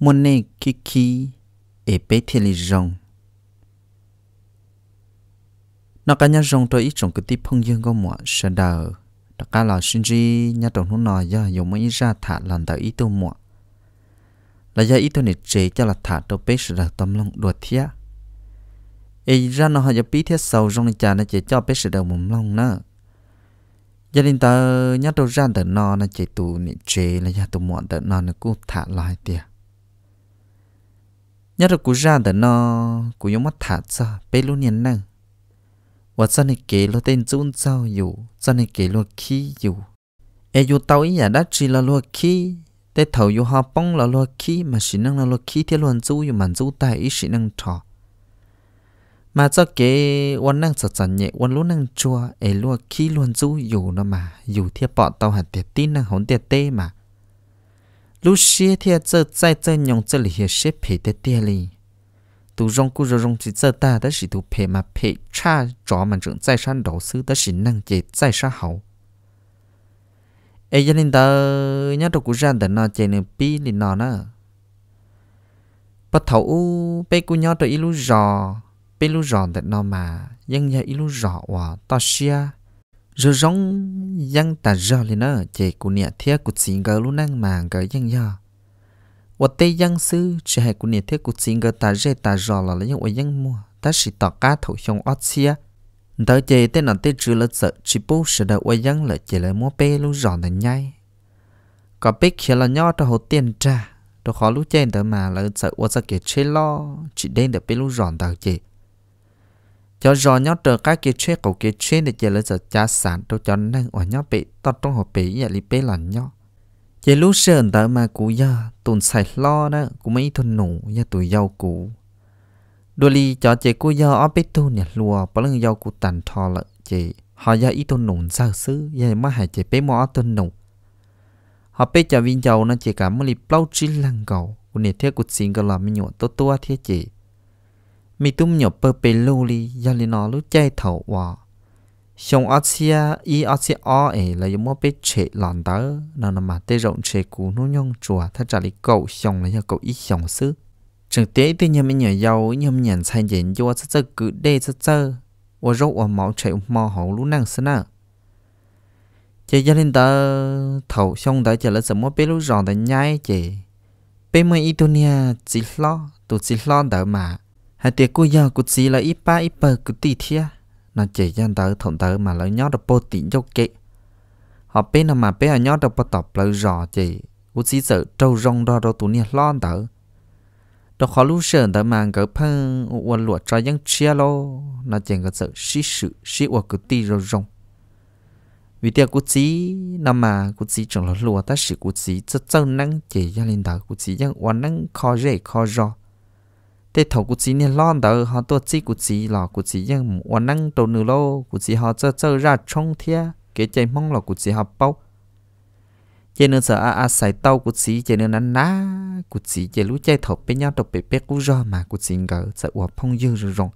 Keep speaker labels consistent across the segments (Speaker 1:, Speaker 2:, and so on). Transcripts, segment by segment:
Speaker 1: muốn nè khi khi e ế bé thiên lý rong nó cả nhà rong tôi ít trong cái tiếp phong dương có mọi sợ đờ. Đó cả là sinh gì nhà đồng nó nói giờ dùng mấy ra thả lần tới ít tôi mọi là do ít tôi này chế cho là thả tôi bé sợ tâm lòng đuổi thiệt ấy ra nó họ จะ bí thiết sầu trong nhà nó chế cho bé sợ đầu mồm lòng nữa. Gia đình ta nhớ tôi ra từ nó nó chế tù nị chế là gia tù muộn từ nó nó cũng thả lại tiệt nhớ được cú ra đó nó, cú giống mắt thả ra bé luôn nhận năng và sau này kể lo tên chun sao dù sau này kể lo khí dù. E dù tao ý à, đã chỉ là lo khí để thầu dù họ bông là lo khí, mà chỉ năng là lo khí thì luôn chú, dù mà chú ta ý chỉ năng trò mà cho kể quan năng sợ chẳng nhẹ quan luôn năng chua e lo khí luôn chú dù nó mà, dù thì bỏ tao hạt tiệt tin năng hồn tiệt tê mà. 都些天这在这用这里些些赔的店里，都用古着用起这大的是都赔嘛赔差着嘛正在上老师的是能也在上好。ai gia đình ta nhớ đồ của gia đình nó chơi nên pi liền nó nữa bắt thầu u bé của nhớ đồ ilu giò bé lu giò để nó mà nhưng nhớ ilu giò hòa ta xe rồi rong dân ta rõ lên nữa chỉ của nhà thiết của chính gờ luôn năng mà gờ dân nhà và tây dân sư, chỉ hay của nhà thiết của chính gờ ta dễ ta rõ là lấy những ở dân mua. Ta chỉ tỏ cá thổ xong ót xia. Đó chỉ tên là tên chữ là sợ chỉ bố sẽ đợi ở dân là chỉ là mua bê luôn rõ là nhai. Có biết khi là nhỏ cho hồ tiền trả đồ khó lúc trên đỡ mà là sợ ở sợ kể chế lo, chỉ đến được bê luôn rõ đỡ chỉ cho gió nhớ trở cái kia chế cầu kia chế để chỉ là giờ cha sản tôi cho nên ở nhớ bị tao trong hộp bị vậy li bé là nhớ chỉ lúc sơn tới mà cú giờ, tuần xài lo đó cũng mấy thôn nụ ya tuổi giàu cũ. Đôi li cho chị cú giờ ở bên tu nhà lùa bao lần giàu cũ tàn thò lại chị họ giờ ít thôn nụ sao xứ vậy mà hại chị bé mỏ thôn nụ. Họ bé cho viên giàu nó chỉ cảm một li bao chín lăng cầu. Của nè thiết của xin cái là mình nhộn tốt tốt thiết chị mi tum nhỏ bơ bê lô li, ya li nó lúc chạy thầu wa. Xong ở xia y ở xia ở ấy là giống bê chế lòn đó nó nằm mà tê rộng chế cú nó nhông chùa thà trả lý cậu xong là cậu ít xong sư trực tế từ nhà mình nhỏ giàu nhầm nhận sai diện cho rất rất cứ đê rất rất và rốt và máu chạy mò hậu lúc năng sân à chị gia đình ta, thầu xong đã chờ là sớm bê lúc ròn đã nhai chị bê mấy ít tu nia chỉ lo, tu chỉ lo đỡ mà hai tiệc cô giờ cô chỉ là ít ba, ít bờ cô tì thia. Nó chỉ cho tớ thọn tớ mà lấy nhót được bố tiền cho kệ họ bên nào mà bên nhót được bố tập lấy rõ chỉ cô chỉ sợ trâu rong đó đâu tụi nhiệt lon tớ đó khó lúc sợ tớ mà gỡ phân ua lụa cho dân chia lô. Nó chỉ có sợ xí sự, xí ua cô tì rồi rong. Vì tiệc cô chỉ nằm mà cô chỉ chẳng là lụa ta sĩ cô chỉ rất chân năng chỉ cho lên tớ cô chỉ những uốn năng khó dễ khó rõ thế thầu cụ chỉ nên lon đỡ, họ tôi chỉ cụ chỉ là cụ chỉ nhưng mà năng đầu nửa lô. Cụ chỉ họ chơi chơi ra trong thia cái chơi mong là cụ chỉ họ bao cho nên sợ à à xài tàu cụ chỉ cho nên anh ná cụ chỉ cho lũ chơi thầu bên nhau đọc bể bể cú ra mà cụ chỉ ngờ sợ hòa phong dư rồi rồi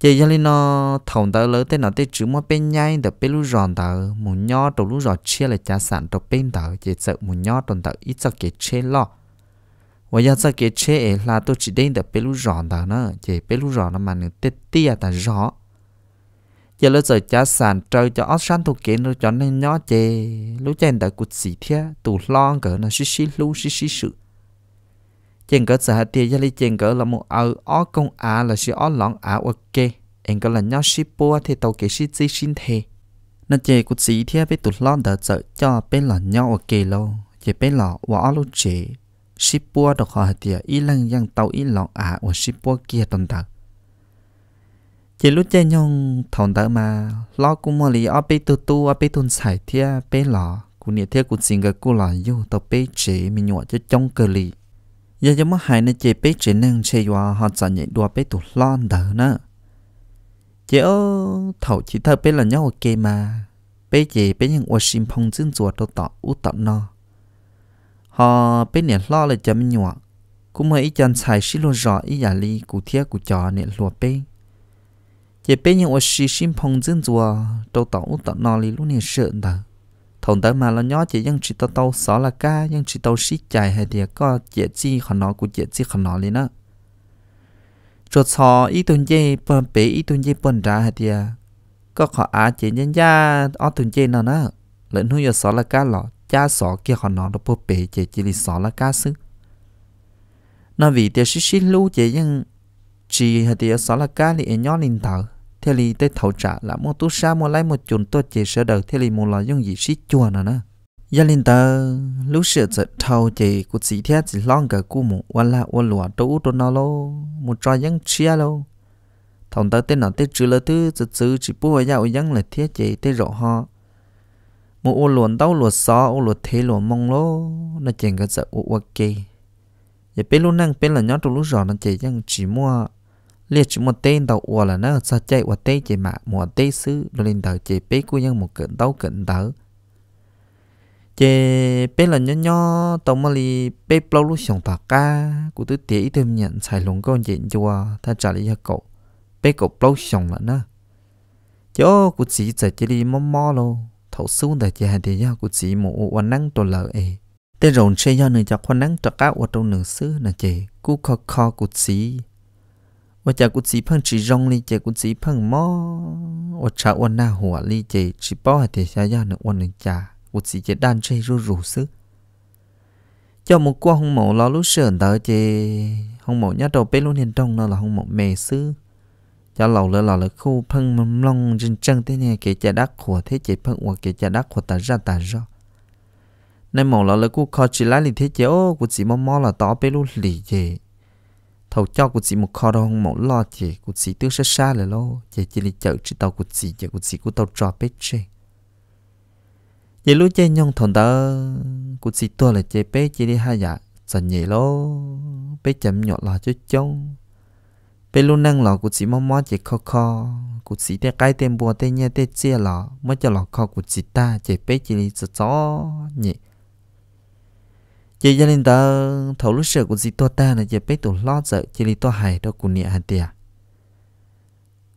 Speaker 1: chị cho nên nó thầu đỡ lỡ tên nó tên chữ mà bên nhai đập bên lũ ròn đỡ. Một nhau đầu lũ ròn chia là trả sản đập bên đỡ chị sợ một nhau đòn đỡ, ít cho cái chế lo. ว่าอยากจะเกิดเชื่อลาตัวจีเด้งแต่เป็นลูกร้อนตาเนอะเจเป็นลูกร้อนมันเตี้ยเตี้ยแต่ร้อน giờ lỡ giờ cha sản trời cho ớt sản thuộc kiến nó cho nên nhỏ chế, lúc chen đã cụt xì thế tù lon cỡ nó xí xí lu xí xí sự. Chen cỡ giờ hạt tia gia li chen cỡ là một ở ớt công á là xí ớt lỏng á ok. Anh cỡ là nhỏ xí bua thì tàu kế xí xí xin thề. Nó chè cụt xì thia với tù lon đã giờ cho bên là nhỏ ok lâu. Chỉ bên là và ớt chế shipua đọc họ tiệt ý lăng yang tàu ý lọ à và shipua kia tồn tại chỉ lúc chơi nhung thằng đó mà, lo cũng mua lý ở bên tu tu ở bên tuần xài thia bên lọ cũng nhiệt thia cũng xin cái cô lọ yêu tàu bên chế mình nhọ cho trong cơ lý giờ cho mất hai nơi chế bên chế năng chơi hoa họ chọn nhảy đua bên tu lon đỡ nữa chỉ ở thầu chỉ thơ bên là nhau ok mà bên chế bên những ô xin phong dương chùa tàu tọ út tọ no họ bên nè lo là chấm nhọ, cũng mấy chân xài xí lo rõ ý giả li cụ thiết cụ trò nè lùa bên chỉ bên những ô xí xin phong dân rùa đầu út tận nò lý lúc nè sợ đã thằng tới mà là nhớ chỉ dân chỉ tao tao xó là ca dân chỉ tao xí chạy hay thì có chỉ chi khả nó của chỉ chi khả nó lý nữa chuột sò ý tuần dây bơm bể ý tuần dây bơm ra hay thì có khó á chỉ nhân gia ở tuần dây nào nữa lẫn hú giờ xó là ca lọ cha sọ kia họ nó bố bể chế chỉ là sọ là ca sư nó vì tiêu xí xí lưu chế nhưng chỉ hay tiêu sọ là ca thì nhỏ linh thở. Thế lì tới thầu trả là mua tu sa, mua lấy một chùn tôi chế sợ đầu thế lì mua là dùng gì xí chua nữa nè gia linh tờ lúc sợ giật thầu chế của chỉ thế chỉ long cả cú một quan là quan lụa đâu đâu nào lô. Một trò dân chia lô. Thằng tớ tên nó tên chữ là thứ giật chữ, chỉ bùa giao dân là thiết chế tên rõ họ một ô luồn đâu luồn xó ô luồn thế luồn mong lô nó chèn cái sợ ô ok giờ bên luôn năng bên là nhớ trong lúc rõ nó chỉ dân chỉ mua, liệt chỉ mua tên tàu ua là nó sao chạy qua tên chỉ mà mua tên xứ rồi lên tàu chỉ bé của nhân một cận tàu cận tàu. Chỉ bé là nhỏ nhỏ tàu mà li bé bao lúc xong tạc ca của tôi tiếc thêm nhận xài lồng con chuyện chùa ta trả lại cho cậu. Bé cậu bao xong là nó. Cho của chỉ chỉ chỉ đi mò mò luôn thấu xuống đời già thì do của chị mụ và nắng tổ lợi ấy tên rộn xe giao nửa chọc khoan nắng cho cá ở trong nửa xứ là chị cú kho kho của chị và chả của chị phăng chỉ rong ly chị của chị phăng mò và chả và na หัว ly chị chỉ bao thì xe do nửa quan nửa chả của chị chị đan xe rú rú xứ cho một qua hông mộ lo lúc sườn tới chị hông mộ nhá đầu bê luôn hiện trong nó là hông mộ mê xứ cho lầu lỡ lầu lỡ khu phân mầm long rừng chân thế này, kể cha đắc của thế chế phân hoặc kể cha đắc của ta ra ta ra. Nên mong lỡ lỡ khu khó chỉ lái lì thế chế, ô, của chỉ mò mò là tỏ bê luôn lì chế thầu cho của chị một kho đâu không mong lo chị của chị tương xa xa là lo chị chỉ đi chợ chỉ tàu của chị chế của chị của tàu trò bê chế vậy lúc chơi nhông thằng tớ của chị tôi là chơi bê chỉ đi hai dạ dần nhẹ lo bê chậm nhọ là cho trông bé luôn năng lò cụ chỉ mò mò chỉ khó khó cụ chỉ để cái tên bùa tên nhẹ tên chia lò mới cho lò khó cụ chỉ ta chỉ bé chỉ đi cho chó nhỉ chỉ gia đình ta thấu lúc sợ cụ chỉ to ta là chỉ bé tổ lo sợ chỉ đi to hài đó cụ nhẹ hạt tiệt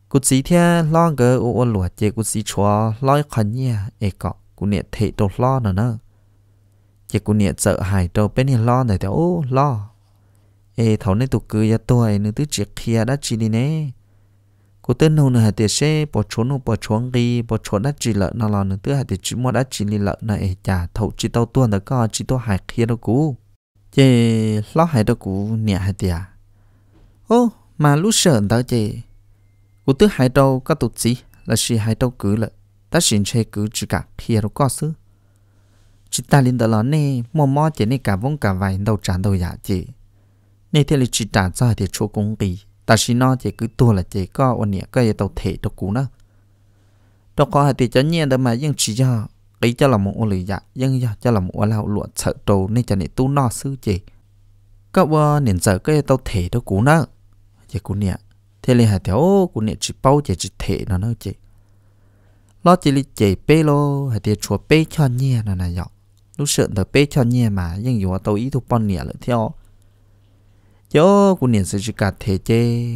Speaker 1: cụ chỉ theo lo cái ô ô lụa chỉ cụ chỉ chua lo khẩn nhẹ ê cọ cụ nhẹ thể tổ lo nữa nữa chỉ cụ nhẹ sợ hài đâu bé nhẹ lo này thì ô, lo ê thấu nên tụ cười ya tôi nữa tứ chị kia đã chị đi nè. Cô tên nô nữa hạt tiệt xe bỏ trốn nô bỏ trốn đi bỏ trốn đã chỉ lợn nào nên tứ hạt tiệt chỉ mua đã chỉ đi lợn này chả thầu chỉ tao tuôn đó có chỉ tao hạt kia đâu cú. Chê lo hạt đâu cú nhẹ hạt tiệt ô mà lúc sợ đó chê. Cô tứ hạt đâu có tụt gì là chỉ hạt đâu cứ lợn, ta xin chơi cứ chỉ cả kia đâu có xứ. Chỉ ta linh đó là nè mò mò chê nè cả vong cả vài đâu trả đâu giả chê nên thế là chỉ trả cho thì chỗ công ty ta chỉ nó chỉ cứ tua là chỉ có ôn nhẹ cái tàu thể tàu cũ nữa đó có thì cho nhẹ đó mà nhưng chỉ cho cái cho là một ôn lý dạ nhưng cho là một ôn lao luận sợ trâu nên cho nên tu nó sư chỉ các bơ nên sợ cái tàu thể tàu cũ nữa chỉ cũ nhẹ thế là hai theo cũ nhẹ chỉ bao chỉ chỉ thể nó nữa chỉ lo chỉ là chỉ bê lo hai thì chùa bê cho nhẹ nó này nhọ lúc sợ tờ bê cho nhẹ mà nhưng dù tàu ý thuộc bao nhẹ lại theo cho của niệm sẽ chỉ cả thế chế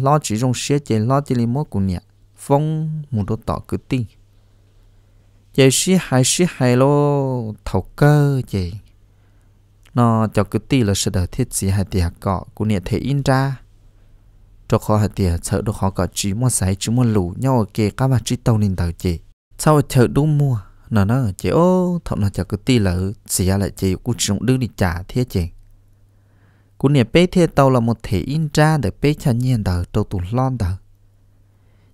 Speaker 1: lo chỉ trong xe chế lo chỉ li mốt của niệm phong một đôi tỏ cứ tin chế xí hai xí hai lo thầu cơ chế nó cho cứ tin là sự đời thiết gì hai tiệt cọ của niệm thế in ra cho khó hai tiệt sợ đồ khó cọ chỉ mua sải chỉ mua lũ nhau kề các bạn chỉ tàu nên tàu chế sau chợ đúng mua nó nó chế ô thọ nó cho cứ tin là gì lại chế cũng chỉ đứng đi trả thiết chế cú nè bé thiệt tàu là một thể in ra để bé cho nhiên đời tàu tụ lon đời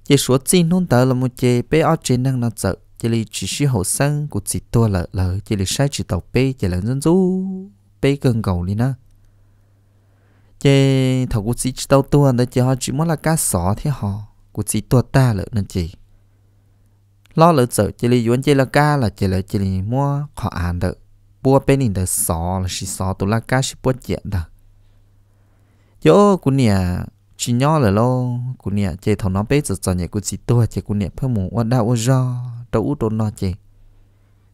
Speaker 1: chỉ số chi nôn tờ là một chế bé ở trên năng nó sợ chỉ là chỉ sử hậu sinh của chỉ tua lợ lợ. Chỉ là sai chỉ tàu bé chỉ là dân du bé cần cầu đi nữa chế thầu của chỉ tàu tua đó chỉ họ chỉ muốn là cá sỏ thế họ. Của chỉ tua ta lợ nên chỉ. Lo lợ sợ chỉ là vốn chỉ là cá là chỉ là chỉ là mua, họ à ăn được bua bên nhìn được sỏ là chỉ sỏ tụ là cá chỉ bua chuyện được yo cú nè chỉ nhỏ là lo. Cú nè chơi thằng nó bé giờ giờ nhẹ cú chỉ tua chơi cú nè, phải mù qua đau qua do đâu út đâu nó chơi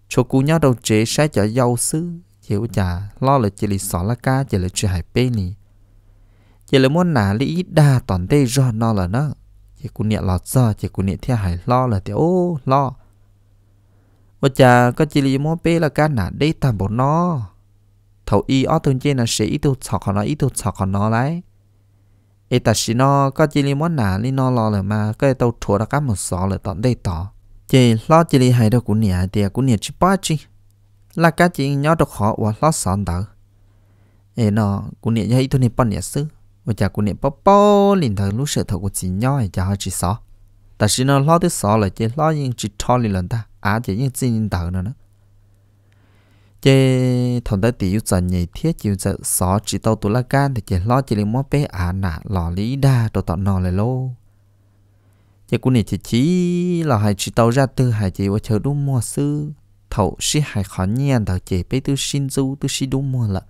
Speaker 1: cho cú nhỏ đâu chế sai cho giàu xứ chơi u chả lo là chơi lì xỏ lá cá chơi là chơi hải bé nè. Chơi là muốn nà lý đa toàn đây do nó là nó. Chơi cú nè lọt do chơi cú nè theo hải lo là thì ô, lo. Và cha có chỉ lý mua bé là cái nà đây tạm bộ nó thầu y ở tuần trên là sẽ ít tu sọ khó nó ít tu sọ khó nó lại ít ta chỉ nó có chỉ li món nà li nó lo rồi mà cái tàu thua đã cái một sọ là tận đây tỏ. Chỉ lo chỉ li hay đâu cũng nhẹ thì cũng nhẹ chỉ ba chi. Là cái chỉ nhớ được khó, và lo sọn đỡ. Ê nó cũng nhẹ như ít tu này bao nhẹ sư và cha cũng nhẹ bao bao liền thằng lúc sợ thầu của chỉ nhỏ hay cha họ chỉ sọ ta chỉ nó lo tới sọ là chỉ lo những chỉ thò liền lần ta. À chỉ những chỉ nhìn tờ nữa nữa chế thằng đó tiêu dần nhảy thiết chịu giờ xó chỉ tàu tụ la can thì chỉ lo chỉ lấy mua bé à nà lò lý đa đồ tọt nò lại lô. Chế cú này chỉ chỉ là hai chỉ tàu ra từ hai chỉ vào chờ đúng mua sư. Thầu sĩ hai khó nhiên thầu chế bé từ xin du từ xin đúng mua lợ.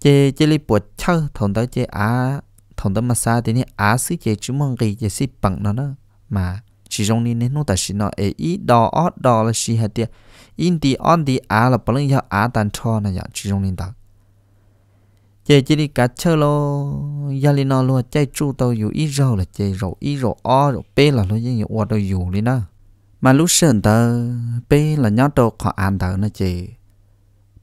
Speaker 1: Chế chế lấy buộc chơi thằng đó chế à thằng đó mà xa thì nè à sư chế chú mong gì chế sĩ bằng nó đó. Mà chỉ trong nên nó ta chỉ nó ấy ít đỏ ót đỏ là gì hết tiệt in đi on đi à là bao nhiêu à tan cho này dạng chỉ trong nên ta chơi chỉ đi cá chơi lo gia linh nó luôn chơi chu tàuอยู่ít rau là chơi rau ít rau o rau bê là nó như ở đâuอยู่đi nè mà lúc sơn ta bê là nhớ đâu khó ăn ta nó chơi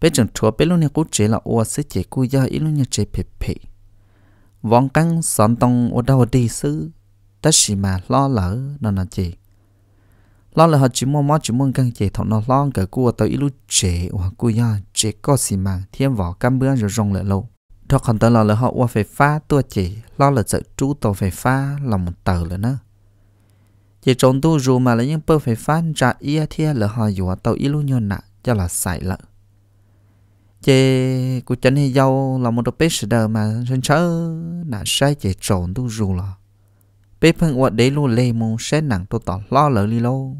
Speaker 1: bê chẳng chúa bê lúc này cũng chơi là ô sẽ chơi cú gia ít lúc này chơi phê phê vòng căng sọn tông ở đâu đi xứ tất chỉ mà lo lỡ, nó là gì? Lo lỡ họ chỉ mua món chỉ muốn căng chỉ thọ nó lo cái cua tới lúc chế hoặc cua ya chế có xì mà thiên vỏ cam bữa rồi rong lại lâu. Đó còn tới lo lỡ họ qua phải phá tua chỉ lo lỡ sợ chú tàu phải phá, là một tờ nữa nữa. Chỉ trốn tu dù mà là những bơ phải phá ra ia thiên là họ dù tàu ít lúc nhon nạ, cho là sai lỡ. Chế của chân hay dâu là một đôi bếp sờ mà sân chớ nã sai chế trốn tu dù là bếp phân quạt để luôn lê mông sẽ nặng tôi tỏ lo lỡ li lô.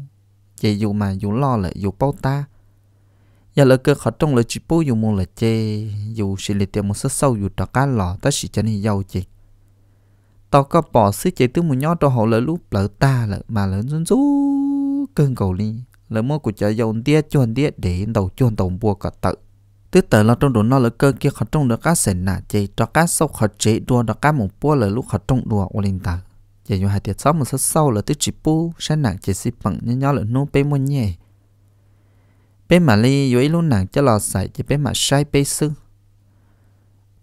Speaker 1: Chê dù mà dù lo lỡ dù bao ta giờ lỡ cơ khó trong lỡ chỉ bố dù mông là chê. Dù xì lì tiền một số sâu dù trọ cá lò ta chỉ chân hi dâu chê. Tao có bỏ xí chê từ một nhó cho hậu lỡ lúc lỡ ta lỡ mà lỡ run rú cơn cầu li lỡ mua của chợ dầu tía chôn tía để đầu chôn tổng bùa cả tự. Tức tờ là trong đồ nó lỡ cơ kia khó trong được cá sền nà chê. Cho cá sâu khó chế đua được cá một bùa lỡ lúc khó trong đua, ô linh tạc giờ dùng hai tiệt sáu một số sau là tới chỉ pu sáng nặng chỉ xí bằng nhớ nhớ là nô bê mua nhẹ bê mà li dù ý luôn nặng cho lò xài chỉ bê mà sai bê sư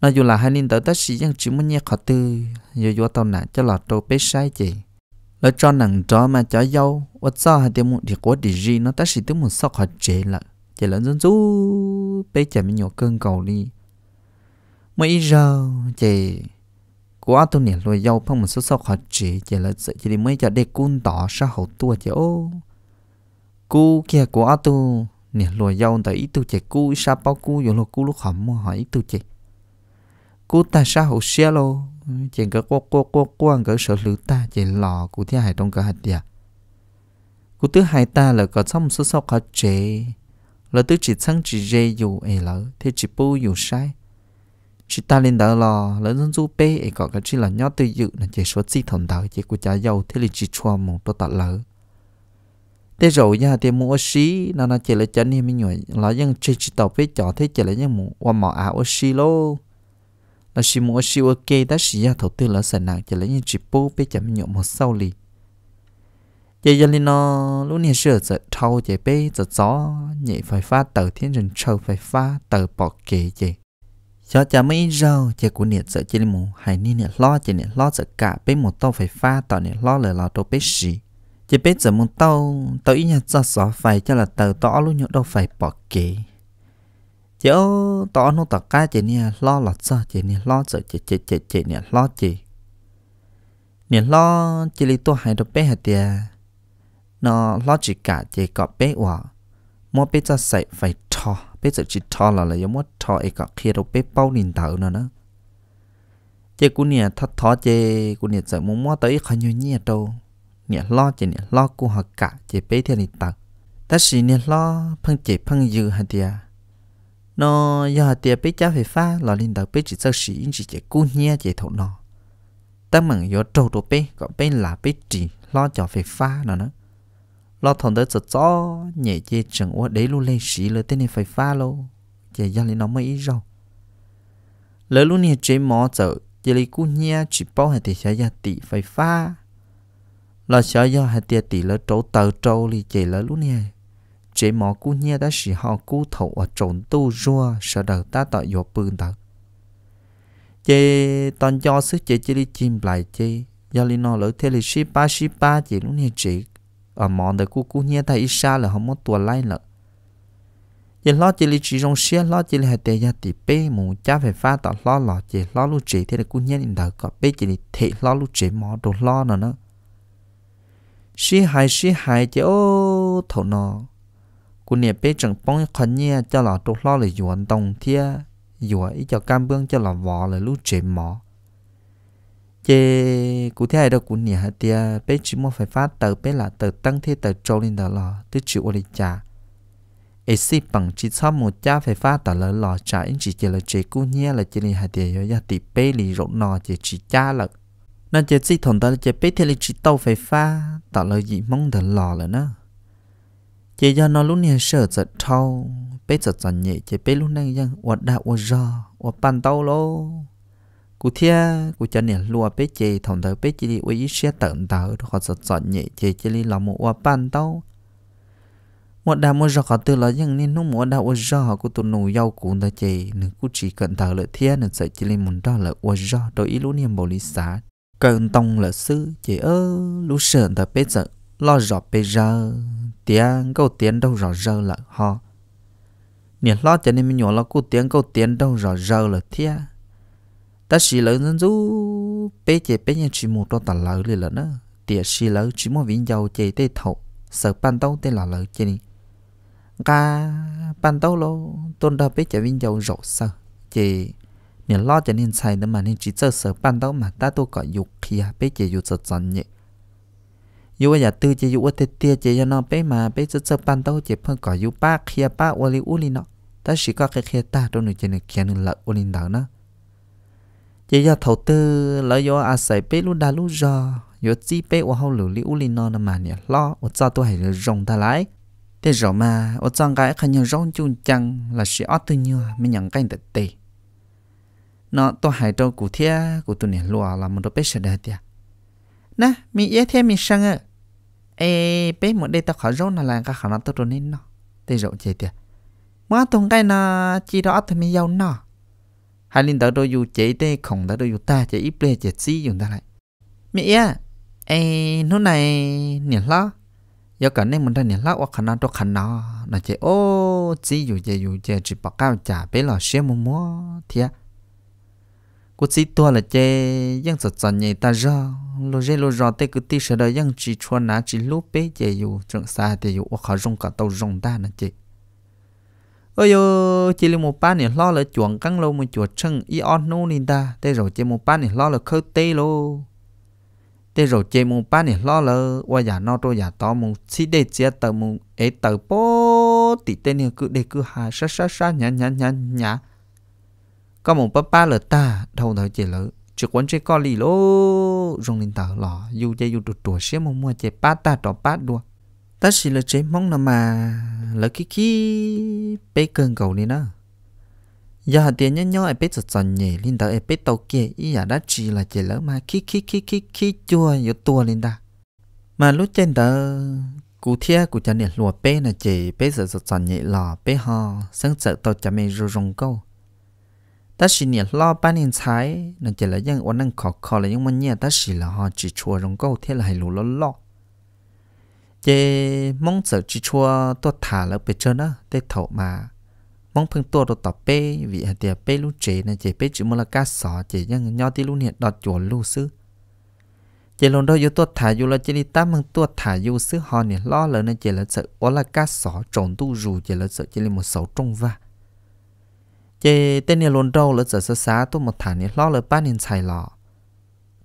Speaker 1: nó dù là hai niên tới tất sĩ dân chỉ muốn nhẹ khó tư, dù dù tàu nặng cho lò trâu bê sai chỉ là cho nặng cho mà cho dâu và cho hai tiệt một thì có đi gì nó tất sĩ tới một sóc họ chế lại chỉ là dân du bê chả mình nhỏ cơn cầu đi. Mấy giờ chỉ quá tôi nè lôi dâu phong một số số khó chỉ chỉ là chỉ chỉ mấy cho để cún tỏ sao hậu tua chứ ô. Cu kia quá tu nè lôi dâu tại ít tôi chỉ cu sao bao cu rồi lo cu lúc hầm mà hỏi ít tôi chỉ. Cu ta sao hậu xe lo chỉ cái cô cô cô quá cái sở lử ta chỉ lò cụ thế hải trong cái hạt địa cụ thứ hai ta là có xong số số khó chỉ là thứ chỉ sang chỉ dây dù ấy lỡ thì chỉ bu dù sai chỉ ta lên đó là lớn dân du bê ấy có cái chỉ là nhớ tự dự, là chỉ số chi thầm đạo chỉ của cha giàu thế là chỉ cho một tôi tạo lỡ. Thế rồi nhà thì mua xí nó nó chỉ là chân thì mình nhồi là những chỉ chỉ tàu với chọn thế chỉ là những mua, qua mỏ áo xí lô. Là xí mua xí ok ta xí ya thầu tư là sản nặng chỉ là những chỉ bố với chọn mình nhồi một sau lì. Giờ giờ lên nó, lúc này sửa giờ thâu chỉ bê giờ gió nhẹ phải pha tờ thiên rừng trâu phải pha tờ bỏ kề gì cho cha mấy rau cha của nhiệt sợ chỉ mù hay ni nhiệt lo chỉ nhiệt lo sợ cả, bên một tàu phải pha tàu nhiệt lo lời lo tàu bế gì chỉ biết giờ một tàu tàu ý nhà cho xóa phải, cho là tàu tỏ luôn nhộn đâu phải bỏ kế chỉ tỏ nó tỏ cá, chỉ nhiệt lo là cho, chỉ nhiệt lo sợ, chỉ chỉ chỉ chỉ nhiệt lo chỉ nhiệt lo chỉ lấy tôi hay đâu bế hạt tiền nó lo chỉ cả, chỉ có bế hòa mua bế cho sậy phải thò bây giờ chỉ thọ là là giống mất thọ ấy cả. Khi đâu bé bao nhìn thở nữa nữa chế cú nè thắt thọ chế cú nè sợ muốn mua tới khó nhiều nhẹ đâu. Nè lo chế nè lo cú họ cả. Chế bé theo nhìn thở. Ta chỉ nè lo phân chế phân dư hả tiệt nó giờ hả tiệt bé cháu phải pha là linh thở bé chỉ sợ sĩ chỉ chế cú nhẹ chế thổ nó ta mừng giờ trâu đồ bé còn bé là bé chỉ lo cho phải pha nữa nữa lo thằng đó cho cho nhẹ chê chẳng quá đấy luôn lên xí lời tên này phải pha lô. Chè gia lý nó mới ý rồi lời luôn nè chế mò sợ chè lý cú nhia, chỉ bao hạt thì sẽ gia tỷ phải pha lo sợ do hạt tiền tỷ lỡ trâu tờ trâu li chè lỡ luôn nè chế mò cú nhia đã chỉ họ cú thầu ở trốn tu rua, sợ đầu ta tạo dọ bừng tờ chế toàn cho sức chế chế đi chim lại chế do lý nó lỡ thế là ship ba ship ba chế lúc này chỉ ở mòn đời cú cú nhia ta ít xa là không mất tuổi lại nữa giờ lo chỉ lý chỉ trong xe, lo chỉ lý hệ tệ gia tỷ bê, mù cha phải pha tạo lo lọ chỉ, lo lu chỉ thế là cú nhia nhìn đời có bê chỉ lý thị lo lu chỉ mò đồ lo nữa nữa xí hài xí hài chứ, ô thầu nọ. Cú nè bê chẳng bóng khẩn nhia cho là đồ lo là yuan đồng thia yuan ít cho cam bương, cho là vò là lu chỉ mỏ chế cụ thể đâu cụ nhà hai tia chỉ mua phải phát tờ, bé là tờ tăng thế tờ trâu lên đó lò tức chịu ở đây trả ấy xí bằng chỉ cho một cha phải phát tờ lỡ lò trả anh chỉ chỉ là chế cụ nhà là chỉ là hạt tia do gia tỷ bé lì rộn nọ chỉ chỉ cha là nên chế xí thằng ta là chế bé thế là chỉ tàu phải pha tờ lỡ gì mong tờ lò là nữa chế do nó lúc này sợ giật thâu bé giật giật nhẹ chế bé lúc này dân ở đã ở giờ ở bàn tàu lô cụ thia cụ cho nè, lùa bé chê, thòng thờ bé chê đi uy xe tận tờ họ sợ chọn nhẹ chê chê đi làm một hoa ban tao một đám một giọt họ từ là những nên nó một đám một giọt họ cụ tụ nụ dâu cụ ta chê nên cụ chỉ cần thờ lợi thia nên sợ chê đi một đó là một giọt, đôi ý lũ niệm bồ lý xá. Cần tông lợi sư chê ơ, lũ sờn thờ bé sợ lo giọt bây giờ tiếng câu tiếng đâu rõ giờ là họ? Nè, lo cho nên mình nhỏ lo cụ tiếng, câu tiếng đâu rõ giờ là thia? Ta xì lỡ dân du bé chế bé nhà chỉ một đôi tà lỡ liền lỡ nữa tiệt xì lỡ chỉ một viên dầu chế tê thầu sợ ban tàu tê là lỡ chế đi ca ban tàu lô, tôn đa bé chế viên dầu rộ sợ. Chế nên lo cho nên xài nữa mà nên chỉ chờ sợ ban tàu mà ta tôi gọi dục khi à bé chế dục sợ chọn nhẹ dù bây giờ tư chế dục tê tê chế cho nó bé mà bé chờ chờ ban tàu chế phân có dục ba à ba ô li u li nó ta chỉ có cái kia ta trong nữa chế này kia nữa lỡ u li đó nữa chỉ do thầu tư là do à sải bê lu đa lu do do chi bê wa hậu lử li u li no na mà nhỉ lo wa cho tôi hãy rong ta lại. Thế rồi mà wa cho cái khăn nhau rong chung chăng là sẽ ót tư nhiều mình nhận cái tật tệ nó, tôi hãy đâu cụ thia, cụ tôi nè lùa là một đôi bê sẽ đẹp nè, mi yết thêm mi sang à ê bê một đây tao khỏi rong là làm cái khả năng tôi nên nó. Thế rồi chơi tiệt mà tôi cái nó chỉ đó thì mi giàu nó hai linh đạo đôi dù chế tê khổng đạo đôi dù ta chế ít lê chế xí dùng ta lại. Mẹ à ê nó này nè lo do cả nên mình ra nè lo hoặc khả năng cho khả năng là chế ô, xí dù chế dù chế chỉ bảo cao trả bế lò xe mua mua thiệt cô xí tua là chế dân sật sật nhảy ta ra lô dê lô rò tê cứ tí sợ đời dân chỉ chua ná, chỉ lúc bế chế dù trường xa thì dù, hoặc khả rung cả tàu rung ta nè chế ơi yo chỉ là một ba này lo là chuộng căng lâu mà chuột chân, y on nô nên ta. Thế rồi chỉ một ba này lo là khơi tê lô. Thế rồi chỉ một ba này lo là qua nhà nó tôi nhà to một xí để chia tờ một ấy tờ bố thì tên này cứ để cứ hà, sa sa sa, nhá nhá nhá nhá. Có một ba ba là ta, đầu thời chỉ lỡ chỉ quấn chơi co lì lô rong lên ta lò, dù chơi dù được tuổi xí một mua chỉ ba ta trò ba đua ta chỉ là chế mong là mà là cái cái bé cơn cầu này nữa giờ hạt tiền nhớ ai biết giật giật nhỉ linh ta ai biết tàu kia ý à đã chỉ là chế lỡ mà khi khi khi khi khi chua yếu tua linh ta mà lúc trên tờ cụ thia cụ cha nè lùa bé là chế bé giật giật giật nhỉ lò bé ho sáng sợ tàu cha mẹ rù rong câu ta chỉ nè lo ba nên trái là chế lỡ dân ổn năng khó khó là những món nhẹ ta chỉ là họ chỉ chua rong câu thế là hay lù lo lo chế mong sợ chỉ chua tôi thả lỡ bề chân á để thầu mà mong phương tôi được tập bê, vì hạt tiệp bê luôn chế nên chế bê chỉ muốn là cá sò chế nhưng nhau tí luôn hiện đọt chuột luôn sư chế lần đó yêu tôi thả yêu là chế đi tám mong tôi thả yêu sư họ này lo lỡ nên chế là sợ ó là cá sò trộn tu rù chế là sợ chế là một sầu trông va. Chế tên này lần đầu là sợ sợ xá tôi một thả này lo lỡ ba nên xài lọ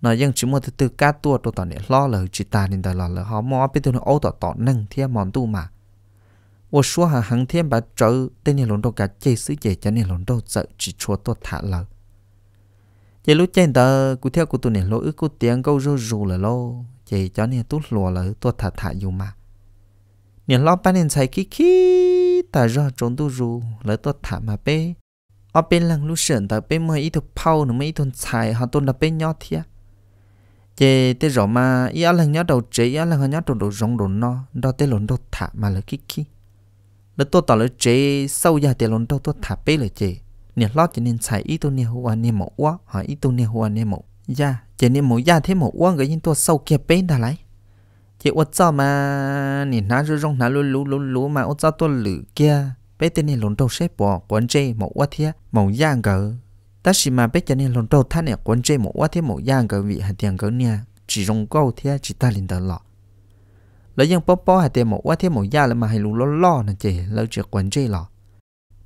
Speaker 1: nó dân chúng mà từ từ cá tua tổ tỏ lo là chỉ ta nên ta lo là họ mò biết tôi nó ô tỏ tỏ nâng thiên mòn tu mà. Ô số hàng hàng thiên bà trợ tên này lộn đâu cả chê sứ chê cho nên lộn đâu sợ chỉ chúa tôi thả lờ. Chê lúc chê tờ cụ theo cụ tụi này lỗ ước cụ tiếng câu rù rù là lô. Chê cho nên tốt lùa là tôi thả thả dù mà. Nên lo ba nên say khí khí ta ra trốn tu rù là tôi thả mà bê. Ở bên lăng lúc sườn ta bên mơ ít thuộc phao nó mới ý thuộc xài, họ tôi là bên nhót thiệt chế tê rõ mà ý lần nhớ đầu chế ý lần nhớ đầu đầu rong đầu no đó tê lộn đầu thả mà là kí kí. Lỡ tôi tỏ lời chế sâu giờ tiền lồn đồ tôi thả bê lời chế nè lót cho nên xài ít tôi nè hoa à, nè mẫu quá hỏi ít tôi nè hoa à, nè mẫu ya chế nè mẫu ya thế mẫu quá cái những tôi sâu kia bê đã lại chế ớt cho mà, nè ná rồi rong ná lú lú lú lú mà ớt cho tôi lử kia. Bé tên nè lồn đồ xếp bỏ quán chế mẫu quá thế mẫu ya ngờ ta chỉ mà biết cho nên lần đầu thắt này quan chế một quá thế một giang cái vị hạt tiền cái nha chỉ rong câu thế chỉ ta liền được lọ lấy những bó bó hạt tiền một quá thế một giang là mà hay lú lo lo nè chị lấy chuyện quan chơi lọ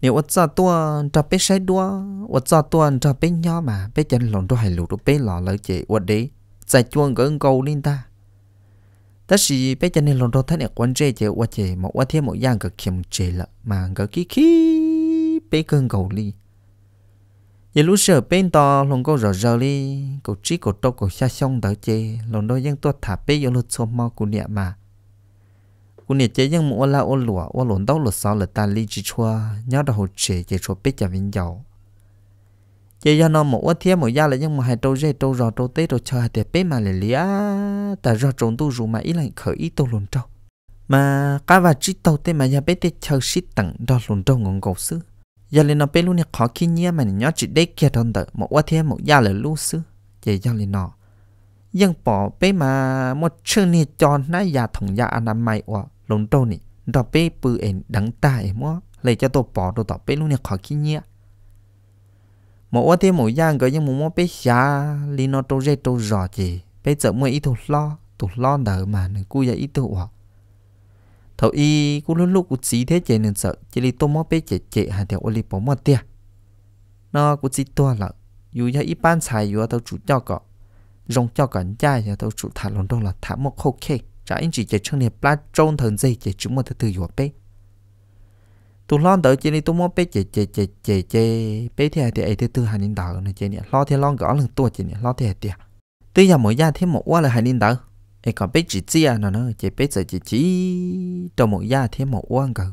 Speaker 1: nếu ở cho tua cho bé sai đua ở cho tua cho bé nhỏ mà biết cho nên lòng đầu hay lú tôi bé lọ lấy chị ở đấy giải chuông cái câu lên ta ta chỉ cho nên lòng đầu thấy này quan chơi chị ở chị một quá thế một giang cái kiếm chị lợ mà cái kí kí biết cơn cầu đi giờ lúc sợ bên to lòng câu rõ rõ đi. Cậu trí cậu đâu cậu xa xong tới chê. Lòng đôi dân tôi thả bê, vô lột xôm mò của nhẹ mà. Cú nè chế dân mua la ô lụa ô lộn đâu lụt sao là ta li chỉ chua. Nhớ đầu chế chế chua bê chả vinh dầu. Chế dân nó một thiê một gia là dân một hai trâu dê trâu rò trâu tê trâu chờ hai tiệp bê mà lì lìa ta rò trốn tu rù mà ý lạnh khởi ý tô lụn trâu. Mà cá và chỉ tàu tê mà nhà bê tê chờ xít tặng đo lụn trâu ngon cầu sư giờ lên nó bé luôn nè khó khi nhia mà nhớ chỉ đế kia đòn đợi một thiên một gia là lưu sư chế giờ lên nó ยังปอไปมาหมดชื่อนี่จอนนะยาถงยาอนามัยว่ะลงโตนี่ดอกเป้ปือเอ็นดังตายมั้งเลยจะตัวปอตัวต่อไปลูกเ thầu y cũng lúc lúc cũng chỉ thế chế nên sợ. Chỉ li tôm mò bê chế chế hà theo ô li bỏ mò tia nó cũng chỉ to là, dù cho ít ban xài, dù tao chủ cho cọ, rong cho cả nhà ya tao chủ thả lon đông là thả một khâu khe trả anh chỉ chế chân này plat trôn thần dây chế chúng một thứ từ dù bé. Tu lon tới chỉ đi tôm mua bé chế chế chế chế chế bé thì thì ấy thứ từ hai nên đào này chế này lo thì lon gõ lần tua chế này lo thì thì à. từ giờ mỗi gia thêm một qua là hàng nên đào đỡ có còn bé chi à nó nó chỉ biết giờ chỉ chỉ trong một gia thêm một quan cơ.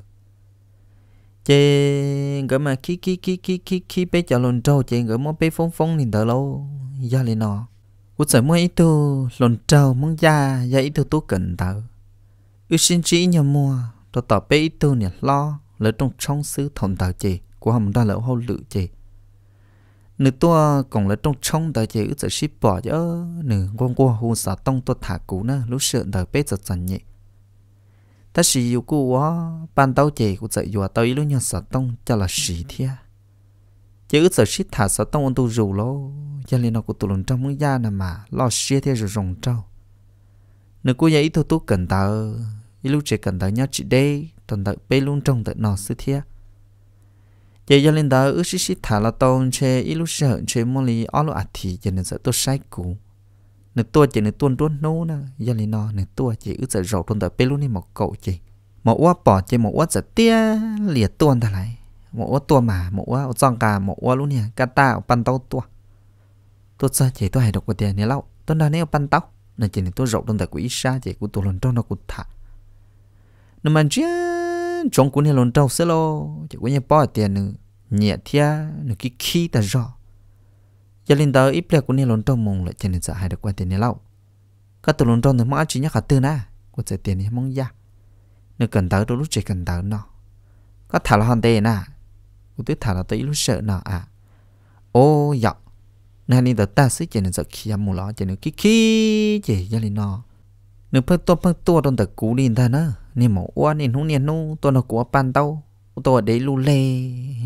Speaker 1: Chị gỡ mà khi khi khi khi khi khi bé cho lồn trâu, chị gỡ mà bé phong phong linh đỡ lâu gia lên nó u sợ mua ít tu lồn trâu muốn gia gia ít tu tu cần tờ u xin chỉ nhà mua tôi tỏ bé ít tu nè, lo, lỡ trong trong xứ thòng tờ chị, của hầm ra lỡ hậu lự chị nữ tua còn là trong trong đại chế ước ship bỏ chứ. Nữ quan qua hu sa tông tôi thả cũ nè, lúc sợ đời bé giật dần nhẹ ta sĩ yêu cô quá, ban đầu chế cũng dạy dùa tới lúc nhà sa tông cho là sĩ thiệt chứ sợ ship thả sa tông tu rủ lô gia liên nó cũng tụi trong muốn gia nè mà, lo xia theo rồi rồng trâu. Nữ cô ấy thôi tu cần tờ ít lúc chế cần tờ nhớ chị đây tuần tờ bê luôn trong tờ nó sư thia giờ gia nên đó ước xí xí thả là tông chê ít lúc sợ chê mua lì ó lo ạt thì cho nên sợ tôi sai cũ nếu tôi chỉ nếu tuôn tuôn nô nè giờ nên nó nếu tôi chỉ ước sợ rầu tuần tới bê luôn đi một cậu chị một quá bỏ chị một quá sợ tia liệt tuôn ta lại một quá tua mà một quá trong cả một quá luôn nè cả ta pan tao tua tôi sợ chỉ tôi hay đọc cái tiền này lâu tôi đang nêu pan tao nên chỉ tôi rộng trong tại quỹ sa chỉ của tôi lần trong nó cũng thả nhưng mà chưa trong cũng nên lần trong sẽ lo chỉ có nhà bỏ tiền nữa nhẹ thia nữa cái khí ta rõ. Gia đình đạo ít lệ cũng nên lần trong mong lại cho nên sợ hai được quan tiền này lâu các tôi lần trong thì mà chỉ nhắc cả tư na có sẽ tiền này mong ya nếu cần tới tôi lúc chỉ cần tới nó. Các thả là hoàn tiền na. Của tôi thả là tôi lúc sợ nó à. Ô dạ nên ni đợt ta sĩ chỉ nên sợ khi mù lọ, chỉ nên kí kí chỉ gia đình nó. Nếu phân to phân to trong đợt cũ liền ta nữa nên mà ua, nên không nên nu tôi nó của pan tao tôi để lu lê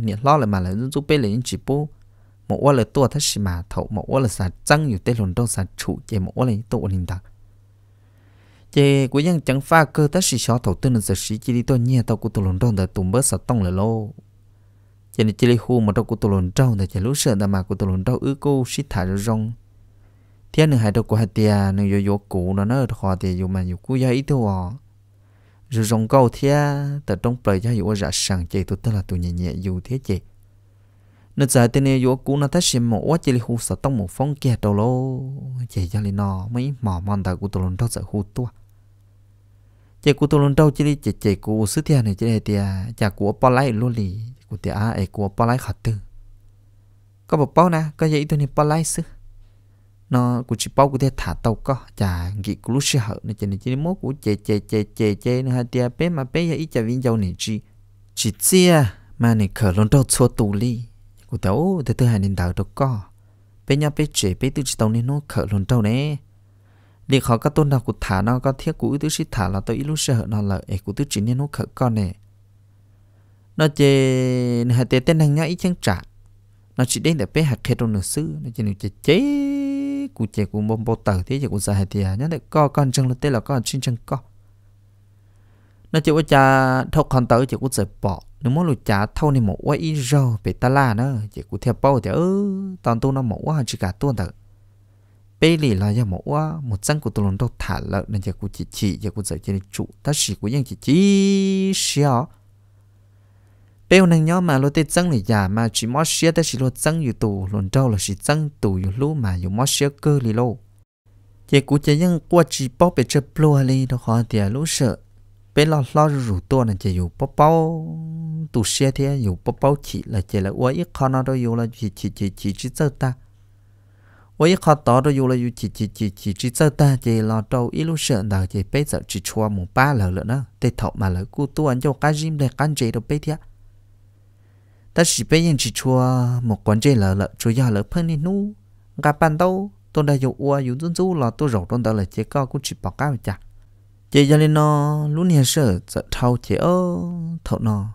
Speaker 1: nên lo lại mà là giúp bé lên chỉ bố. Mỏ ua là tôi thắt mà thầu mỏ ua là sa trăng nhiều tế lồn đâu sa chủ chỉ mỏ ua là tôi liền ta chỉ của dân chẳng pha cơ tất sĩ cho thầu tôi nên giờ sĩ chỉ đi tôi nhẹ tao của tôi lồn đâu để tụm bớt sa tông là lô chế nên chỉ đi khu mà tao của tôi lồn đâu để chỉ lúc sợ mà của tôi lồn đâu ư cô sĩ thả rồi rong. Thế nên hai đầu của hai tia nên yo yo cũ nó nó họ thì yo mà yo cũ ya ít thôi rồi rong câu thế từ trong bờ cho yo ra sàng chị tôi tức là tôi nhẹ nhẹ dù thế chị, nên giờ tên này yo cũ nó thấy xem một quá chỉ lấy hú sợ tông một phong kia đầu lô. Chị cho lên nó mấy mỏ mòn tại của tôi lồn trâu sợ hú tua. Chị của tôi lồn đâu chỉ lấy chơi chị của sứ thiên này chơi tia chả của bao lại luôn lì của tia à của bao lái khát tư. Có một bao nè có vậy tôi nên bao lái sứ nó của chỉ bao của thế thả tàu có chả nghĩ của lúc xưa nên chỉ nên chỉ mốt của chè chè chè chè chè nữa hai tia à, bé mà bé giờ ít chả viên dầu này chi chỉ chia mà này khờ luôn đâu xua tù li. Cụ tàu thế thứ hai nên đào đâu có bé nhau bé chế bé tự chỉ tàu nên nó khờ luôn đâu nè. Để khó các tôn đạo cụ thả nó có thiết của tứ sĩ thả là tôi ít lúc sợ nó là ấy của tứ chỉ nên nó khờ con nè. Nó chè, hai tên tên hàng nhau ít chẳng trả. Nó chỉ đến để bé hạt khe trong nửa xứ. Nó chỉ nên chè chế cụ chế cụ bông bông tờ thế chứ cụ dài thì à, nhớ để co, con chân là tên là con chân chân co. Nó chỉ có cha thâu con tờ chỉ có sẽ bỏ. Nếu muốn lụt cha thâu này một quá ít rồi bị ta la nữa chỉ có theo bao thì ừ toàn tu nó một quá, chỉ cả tuần tờ bây lì là do một quá, một chân của tôi luôn đâu thả lợn, nên chỉ cụ chỉ chỉ chỉ cụ sẽ chỉ trụ ta chỉ của những chỉ chỉ xíu bây giờ nhớ mà lo tê chân này già mà chỉ mất xíu ta chỉ lo chânอยู่tù luôn đâu là chỉ chân tùอยู่lúc màอยู่mất xíu cơ lì lô chỉ có chỉ những qua chỉ bao bị chấp lùa lì đó họ thì lúc sợ bé lo lo rủ tua là chỉอยู่bao bao tụ xe thếอยู่bao bao chỉ là chỉ là ua ít khó nó đâuอยู่là chỉ chỉ chỉ chỉ chỉ chơi ta ua ít khó đó đâuอยู่là chỉ chỉ chỉ chỉ chỉ chơi ta chỉ lo đâu ít lúc sợ đó chỉ bé giờ chỉ chua một ba lần nữa nữa để thọ mà lại cu tu anh cho cái gym để căn chế đâu bé thế ta chỉ bây giờ chỉ chua một quán chế lợ lợ chủ yếu là phân đi nu gặp bạn đâu tôi đã dùng ua dùng dân du là tôi rộng trong đó là chế cao cũng chỉ bảo cái chả chế cho lên nó lúc này sợ sợ thâu chế ơ thọ nó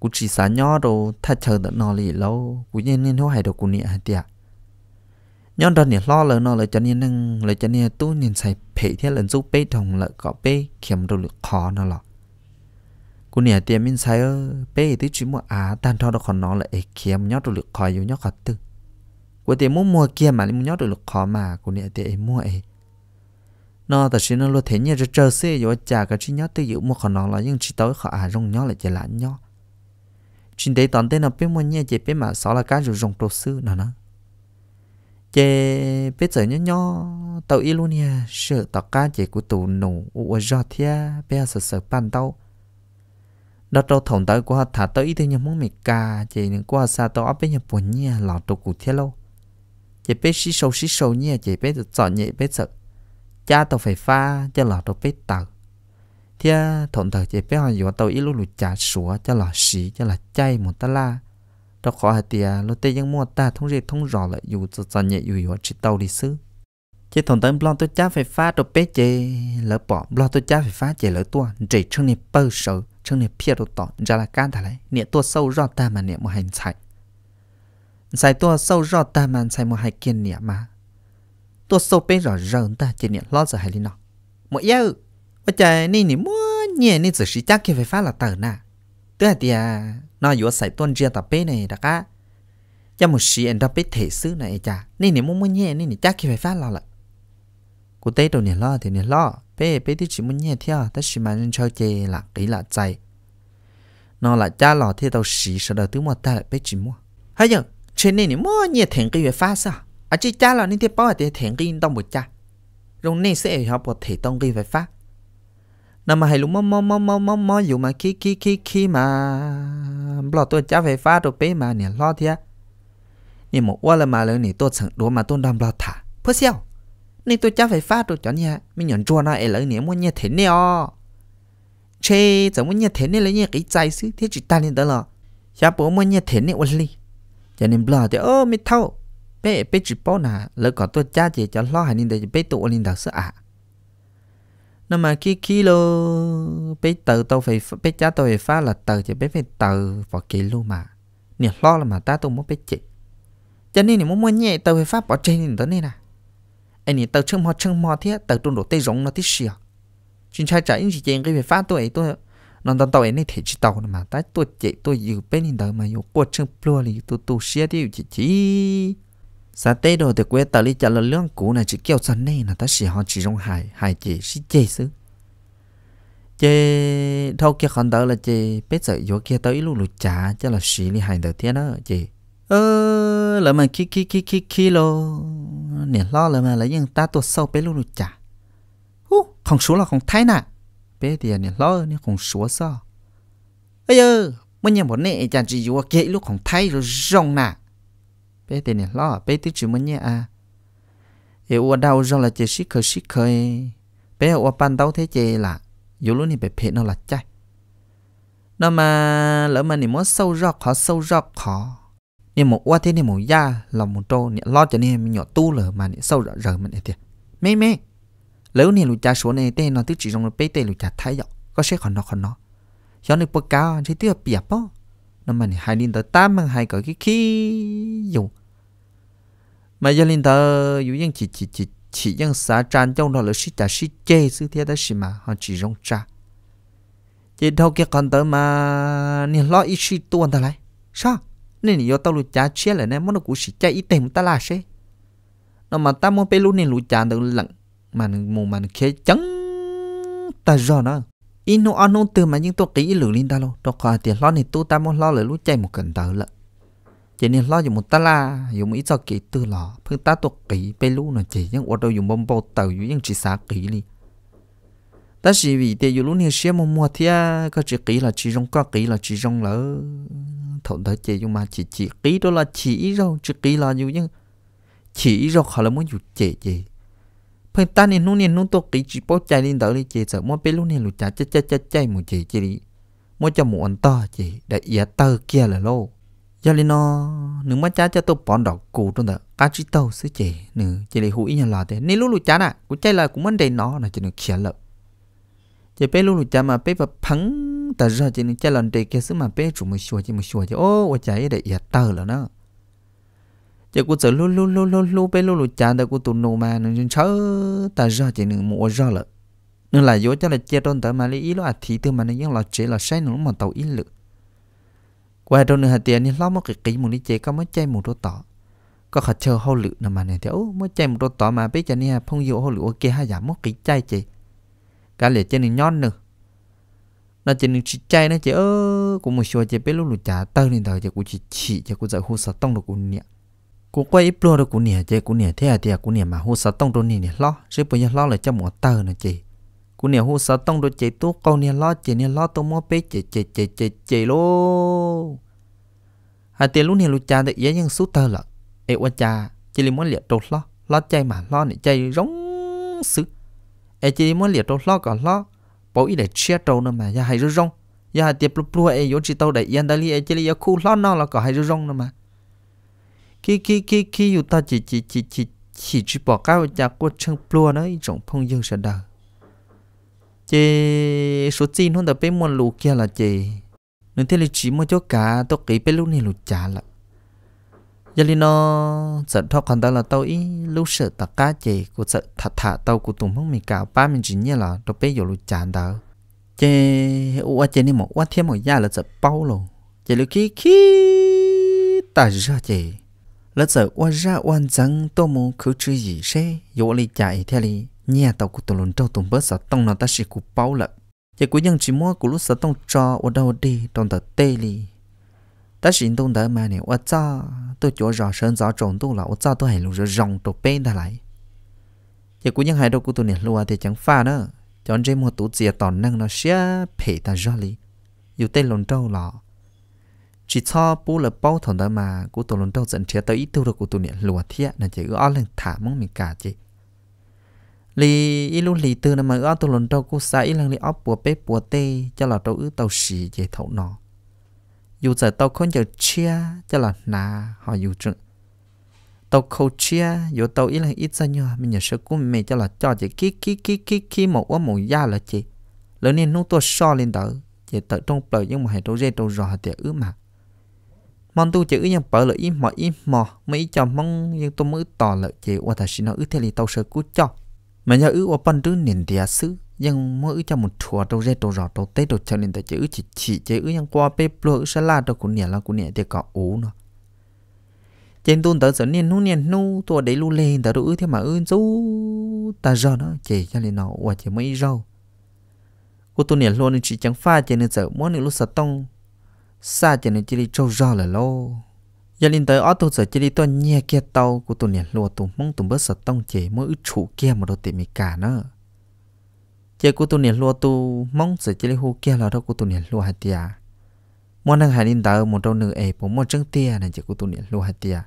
Speaker 1: cũng chỉ xả nhỏ đồ thay chờ đợi nó lì lâu cũng nhiên nên nó hài đồ cũng nhẹ hạt tiệt nhỏ đó nhỉ lo lời nó lời cho nên năng lời cho nên tôi nên xài phê thế lần giúp bê đồng lợi có bê kiếm đồ lực khó nó lọ cú nhẹ tiệt mình xài ơ, bê tí chỉ mua à tan thọ đó còn nó lại kiếm nhỏ đồ lực khó yếu nhỏ khó tư. Cú tiệt muốn mua kia mà muốn nhỏ đồ lực khỏi mà cú nhẹ tiệt mua ấy nó thật sự nó lo thế nhỉ cho chờ xe rồi chả cái chỉ nhớ tự yếu mua khả năng là nhưng chỉ tới họ à rong nhớ lại chỉ là nhớ chỉ để tận tên nó biết mua nhẹ chỉ biết mà sợ là cái rồi rong đồ sư nào nó Chế biết giờ nhớ nhớ tao yêu luôn nha sợ tao cá chế của tụ nổ u do thia bé sợ sợ ban tao đó tôi thòng tới qua thả tới ít nhà muốn mì cà chỉ những qua xa tôi áp bên nhà buồn nha, lọ tụ cụ thế lâu. Chỉ biết xí sâu xí sâu nha chỉ biết chọn nhẹ biết sợ. Cha tôi phải pha, cho lọ tôi biết tàu thì thọn tới chỉ biết họ tôi ít lúc lụt trả sủa, cho lọ xí cho là chay một ta la. Đó khó hạt tiền lúc tây dân mua ta thông rệt thông rõ lại, dù cho chọn nhẹ, dù dù chỉ tàu đi xứ. Chỉ thọn tới blon tôi cha phải pha tôi biết chê lỡ bỏ blon tôi cha phải pha chê lỡ tua chỉ trong này bơ sợ chân nè phía đồ tỏ ra là can thả lấy nè tua sâu rõ ta mà nè một hành chạy giải tua sâu rõ ta mà xài một hành kiên nè mà tôi sâu bên rõ rợn ta chỉ nè lo giờ hay đi nó một yêu ở trời nè ni mua nhẹ ni chỉ chắc cái phải phá là tờ nà tức là tìa nó yếu giải tuần chia tập bê này đã cá cho một sĩ anh ta bê thể xứ này chả nè nè mua mua nhẹ nè ni chắc cái phải phá lo là cụ tế đầu nè lo thì nè lo bé bé đi chỉ muốn nhẹ theo ta chỉ mà nên chơi chơi là kỹ là chạy. Nó là cha lò thì tao xì sợ đầu thứ một ta lại bé chỉ mua. Hay giờ, trên này ni mua nhẹ thành cái về phát sao? À chỉ cha lò nên tiếp bảo thì thiện cái tông một cha rồi nên sẽ học một thể tông cái về phát nằm mà hay lúc mò mò mò mò mò mò, dù mà khi khi khi khi mà bỏ tôi cha về phát rồi bé mà nè, lo thế. Nè một qua là mà lớn nè tôi chẳng đùa mà tôi đang lo thả. Phớt sao nên tôi chắc phải phát rồi cho nha. Mình nhận chua nó ấy lấy nếu muốn như thế nè chê chẳng muốn như thế nè là như cái trái xứ thế chỉ ta nên đó là cha bố muốn như thế nè ổn lý, cho nên bỏ thì ô mi thâu. Bé bé chỉ bảo nà lỡ có tôi cha chỉ cho lo hay nên để bé tụ lên đầu sợ à nó mà khi khi lo bé tờ tao phải bé cha tao phải phát là tờ chỉ bé phải tờ vào kỳ luôn mà. Nè lo là mà ta tôi muốn bé chị. Cho nên thì muốn mua nhẹ tao phải phát bỏ trên nên đó nên à anh này tàu chân mò chân mò thế tàu trung đổ tây rộng nó tí xìa. Chính trai trả những gì chèn cái phải phá tôi tôi nó tao tàu ấy này thể chỉ tàu mà ta tôi chạy tôi yêu bên hình đời mà yêu qua chân plua thì tôi tu xia đi chỉ chỉ. Sa tê đồ thì quê tàu đi trả lời lương cũ này, chỉ kêu sân này, là ta chỉ họ chỉ rong hài hài chỉ xí chê xứ. Chê, thâu kia khẩn đỡ là chê biết sợ vô kia tới lúc lụt trả cho là xì đi hài đời thế đó, chê. Ơ là mà khi khi khi khi khi lo nè lo là mà lấy những ta tuột sâu bé luôn lụt trả hú không số là không thấy nè bé thì à, nè lo nè không số sao? Ây ơ mình nhận bọn nè chẳng chỉ vô à, kia lúc không thấy rồi rong nè bé tên nè lo bé tí chỉ mình nhé à. Yêu ở đâu rồi là chỉ xích khơi xích khơi bé ở ban đầu thế chế là, dù lúc này bé phê nó là chạy nó mà lỡ mà nè muốn sâu rọc, họ sâu rọc họ nên một qua thế nên một ya lòng một trâu niệm lo cho nên mình nhỏ tu lờ mà niệm sâu rọc rời mình thế mẹ mẹ nếu niệm lùi cha số này tên nó tức chỉ trong nó tên lùi cha thái dọc có sẽ còn nó còn nó. Cho nên bậc cao chỉ tiếc bịa bao nó mà niệm hai linh tới tám mang hai cái cái khí dùng mà giờ linh tới dù những chỉ chỉ chỉ chỉ những xã tràn trong đó là sĩ cha sĩ chê sự thế đó gì mà, họ chỉ rong cha chỉ đâu kia còn tới mà nè, lo ít sĩ tuôn ta lại. Sao? Nên yo tao lụt trả chia lại nên muốn nó cũng chỉ chạy ít tiền ta là xe nó mà ta muốn pe lúc nên lụt trả được lặng, mà mù mà khé trắng ta rõ nó. Ino nó ăn từ mà những tôi kỹ lử lên ta luôn. Đó coi tiền, lo này tôi ta muốn lo lại lúc chạy một cần tờ lận. Chỉ nên lo dùng một ta la dùng ít cho kỹ từ lò phương ta tôi kỹ pe lúc nó chỉ những ở đâu dùng bom bầu tàu dùng những chỉ xả kỹ đi ta chỉ vì để dùng lúc này xem một mùa thì có chỉ kỹ là chỉ trong có kỹ là chỉ trong lỡ thổn tới chế dùng mà chỉ chỉ kỹ đó là chỉ rồi chỉ kỹ là dùng nhưng chỉ rồi họ là muốn dùng chế chế phần ta nên lúc nên lúc tôi kỹ chỉ bỏ chạy lên đỡ đi chế sợ mua bé lúc này lụt chạy chạy chạy chạy chạy một chế chế đi. Mua cho một anh to chế để ý tơ kia là lâu giờ lên nó nếu mà cha cho tôi bỏ đỏ cụ trong đó, cá chỉ tàu sẽ chế nữa chế để hủy nhà lò thế. Nếu lúc lúc cha nè, cũng chạy là cũng vấn đề nó là chỉ được khía lợi chế bé lúc lúc cha mà bé và phẳng ta ra chỉ nên chơi lần đây kia xứ mà bé chủ mới xua chỉ mới xua chỉ ô ô chạy để yết tờ là nó. Giờ cô sợ lu lu lu lu lu bé lu lu chán ta cô tụt nô mà nó chơi. chớ ta ra chỉ nên mua ra là nên là vô cho là chia đôn tới mà lấy ý lo à thì từ mà nó những là chế là sai nó mà tàu ý lực qua đâu nữa hạt tiền thì lo một cái kỹ một đi chơi có mới chơi một đôi tỏ. Có khả chờ hậu lự nằm mà này thì ô mới chơi một đôi tỏ mà biết cho nha, phong dụ hậu lự ok hai giảm một cái chơi chơi cả liệt chơi nên nhon nữa nó chỉ nên chỉ chạy nó chỉ ơ, cũng một số chỉ biết lúc lúc trả tơ nên thôi chỉ cũng chỉ chỉ chỉ cũng dạy hô sơ tông được cũng nhẹ cũng quay ít được cũng nhẹ chỉ cũng nhẹ thế à thì à, cũng nhẹ mà hô sơ tông đôi nhẹ lo chứ bây giờ lo là cho một tơ nữa chị. Cũng nè hô sơ tông đôi chạy tú câu nè lo chạy nè lo tôi mua bé chạy chạy chạy chạy chạy lô. Hai tiền lúc nè lúc cha để dễ nhưng số tơ là ê qua cha chỉ li muốn liệt đồ lo lo chạy mà lo này chạy rống sứ ê chỉ muốn liệt đồ lo còn lo bảo ý để chia trâu nữa mà. Giờ hay rú rong. Giờ hay tiệp plua plua ấy, yếu chỉ tàu để yên đây ấy chỉ là khu lo nó là có hay rú rong nữa mà. Khi khi khi khi yêu ta chỉ chỉ chỉ chỉ chỉ chỉ bỏ cao cha của chân plua nó trong phong dương sẽ đời chị số tiền hôm đó bên mua lù kia là chị nên thế là chỉ mua cho cả tôi kỹ bên lúc này lù trả lại giờ li nó sợ thọ còn đó là tao ý lúc sợ tất cả chị của sợ thả thà tao của không mình cả. Ba mình chỉ nhớ là tao bé giờ lù chán đó chị ủa chị nên một quá thêm một gia là sợ bao luôn chị lúc khi khi ta ra chị là sợ quá ra oan rằng tôi muốn cứ chơi gì sẽ? Dỗ li chạy theo li nhà tàu của tụng lùn trâu tụng bớt sợ tông nó ta sẽ cụ bao lợ. Chỉ của dân chỉ mua của lúc sợ tông cho ở đâu đi trong tờ tê li ta chỉ tông đỡ mà nè ở cha tôi chỗ rõ sơn rõ trộn tu là ở cha tôi hay lùi rồi rong tổ bên ta lại giờ của dân hai đâu của tụi nè lùa thì chẳng pha nữa chọn trên một tủ chia tòn năng nó sẽ phê ta ra đi, dù tên lùn trâu là chỉ cho bố là bao thằng đó mà của tụi lùn trâu dẫn chia tới ít thu được của tụi nè lùa thiệt là chỉ ở lên thả mong mình cả chứ lì ilu lì tư là nằm ở tụi lần trâu cũng sai lần lì ấp bùa bếp bùa tê cho là trâu ư tàu xì về thấu nọ dù giờ tàu không giờ chia cho là nà họ dù chừng tàu khâu chia, dù tàu ít là ít ra nhau mình nhớ sợ của mẹ cho là cho chị kí kí kí kí kí một quá một da là chị. Lớn nên nút tôi so lên đỡ chị tự trong bờ nhưng mà hay tàu dê tàu rò thì ứ mà. Mong tu chữ nhưng bờ là ít mò ít mò, mấy cho mong nhưng tôi mới tỏ lợi chị qua thật xin nó ứ thế thì tàu sợ cú cho. Mà nhớ ứ qua bên đứa nền địa sư nhưng mỗi trong một chùa đâu ra đâu rõ đâu tết đâu cho nên tại chữ chỉ chỉ chữ ư nhưng qua bếp lo ư la đâu cũng nhẹ là cũng nhẹ thì có ủ nữa trên tôn tới giờ niên nu niên nu tua đấy lu lên tới ư thế mà ư chú ta giờ nó chỉ cho nên nó qua chỉ mấy rau cô tôi niên luôn chỉ chẳng pha cho nên sợ muốn người lúc sợ tông. Xa cho nên chỉ đi trâu rõ là lâu giờ lên tới ở tôi sợ chỉ đi tôi nhẹ kia tàu của tôi nhẹ luôn tôi mong tôi bớt sợ tông chỉ mỗi chủ kia mà đâu tìm mi cả nữa chế cô tu niệm lúa tu, mong sẽ chỉ đi kia là đâu cô tu niệm lúa hạt tia muốn năng hải linh tới một đâu nửa ấy bộ một chân tia này chế cô tu niệm lúa hạt tia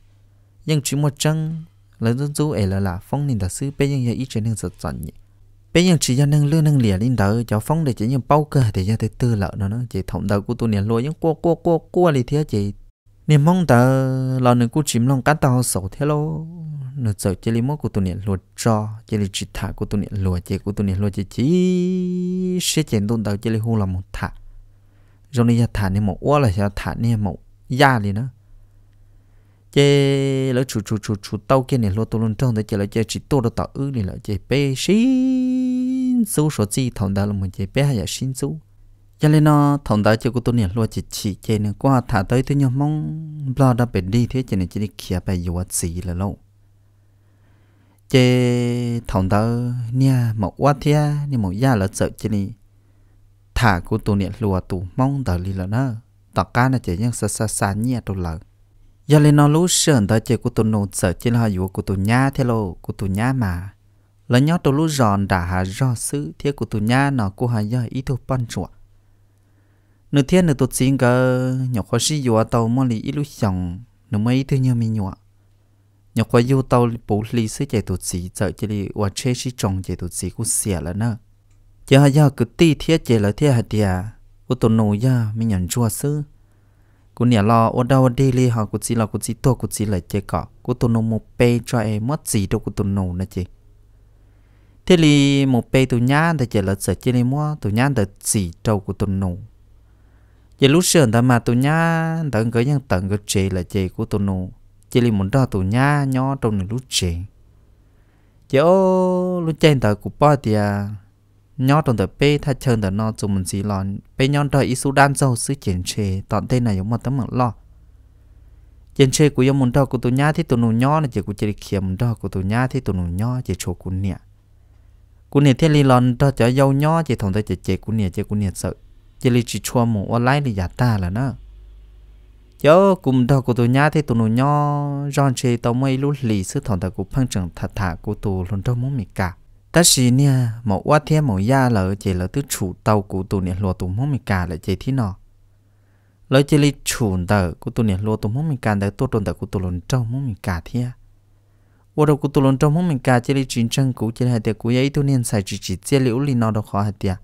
Speaker 1: nhưng chỉ một chân lớn dân du ấy e là là phong linh tới sư bây giờ ít chế năng giật chọn nhỉ bây giờ chỉ cho năng lương năng lìa linh đỡ e, cho phong để chỉ những bao cơ để cho tới tư lợi nó nó chỉ thống đầu cô tu niệm lúa những qua qua qua qua đi thế chế niệm mong tờ lò nửa của chìm lòng cá tàu sầu thế lo nó sợ chơi li mốt của tôi niệm lúa cho, chơi li chỉ thả của tôi niệm lúa chơi của tôi niệm lúa chơi chỉ sẽ chèn tôn tờ chơi li hô là một thả. Rồi này thả nên một quá là sẽ thả nên một ya đi nữa chế lỡ chủ chủ chủ chủ tàu kia này lo tôi luôn trong đấy chế lỡ chế chỉ tôi đó tạo ư này lỡ chế bé xin số số gì thằng đó là một chế bé hay là xin số cho nên nó thằng đó chế của tôi này lo chỉ chỉ chế nè, qua thả tới tôi nhau mong lo đã bị đi, thế chế này chỉ đi kia bài yêu gì là lâu chế thòng tơ nha một quá thia nhưng một gia là sợ chứ đi thả của tụ niệm lùa tụ mong tờ li là nó tỏ cá là chế những sa sa sa nhẹ tụ lợ giờ lên nó lú sờn tờ chế của tụ nụ sợ chứ là dù của tụ nha thế lô của tụ nha mà. Là nhớ tụ lú giòn đã hà do sứ thế của tụ nha nó của hà do ý thuộc ban chuột nửa thiên nửa tụ xin cơ nhỏ khó sĩ dù tàu mong lì ít lú chồng nửa mấy thứ như mình nhọa nhỏ khó อยู่ tàu bố lì sứ chạy tôi chỉ sợ chỉ lì và chế sĩ trồng chạy tôi chỉ cũng xỉa là nè giờ hà giờ cứ ti thế chạy là thế hà tiề của tôi nô giờ mình nhận chua sư cú nhà lo ở đâu đi li họ cú chỉ là cú chỉ to cú chỉ lại chơi cọ. Cú tụi nó một pe cho em, mất gì đâu cú tụi nó nè chị. Thế li một pe tụi nhá thì chơi là sợ chỉ li mua, tụi nhá để gì đâu cú tụi nó giờ lúc sớm ta mà tụi nhá tận cái nhân tận cái chế là chế của tụi nó chỉ li muốn đo tụi nhá nhỏ trong lúc chơi giờ lúc chơi tờ của bao thì nhó trong tờ à, bê thay chân tờ nó dùng mình gì lòn bê nhon đợi isu đan dâu sứ triển chê tọn tên này giống một tấm mạng lo triển chê của giống muốn đo của tụi nhá thì tụi nụ nhó là chỉ của chỉ khiêm muốn đo của tụi nhá thì tụi nụ nhó chỉ chỗ của nè của nè thiên li lòn đo cho dâu nhó chỉ thằng tờ chỉ chỉ của nè chỉ của nè sợ. Chỉ li chỉ chua một ở lại thì giả ta là nó yo cùng đó của tụi nhá thì tụi nó nhỏ rong trề tàu mây lúc lì sư thằng ta của phăng chẳng thật thà của tụi luôn trong muốn mì cả ta xí nha một quá thiên một gia là chỉ là thứ chủ tàu của tụi nè lúa tụi muốn mình cả là chỉ thế nọ. Lời chỉ lì chủ tờ của tụi nè lúa tụi muốn mình cả để tôi trộn tờ của tụi luôn trâu muốn mình cả thế ô đâu của tụi lon trâu muốn mình cả chỉ li chiến tranh của chỉ hai tiệt của ấy tụi niên xài chỉ chỉ chỉ liễu lì nọ đâu khó hai tiệt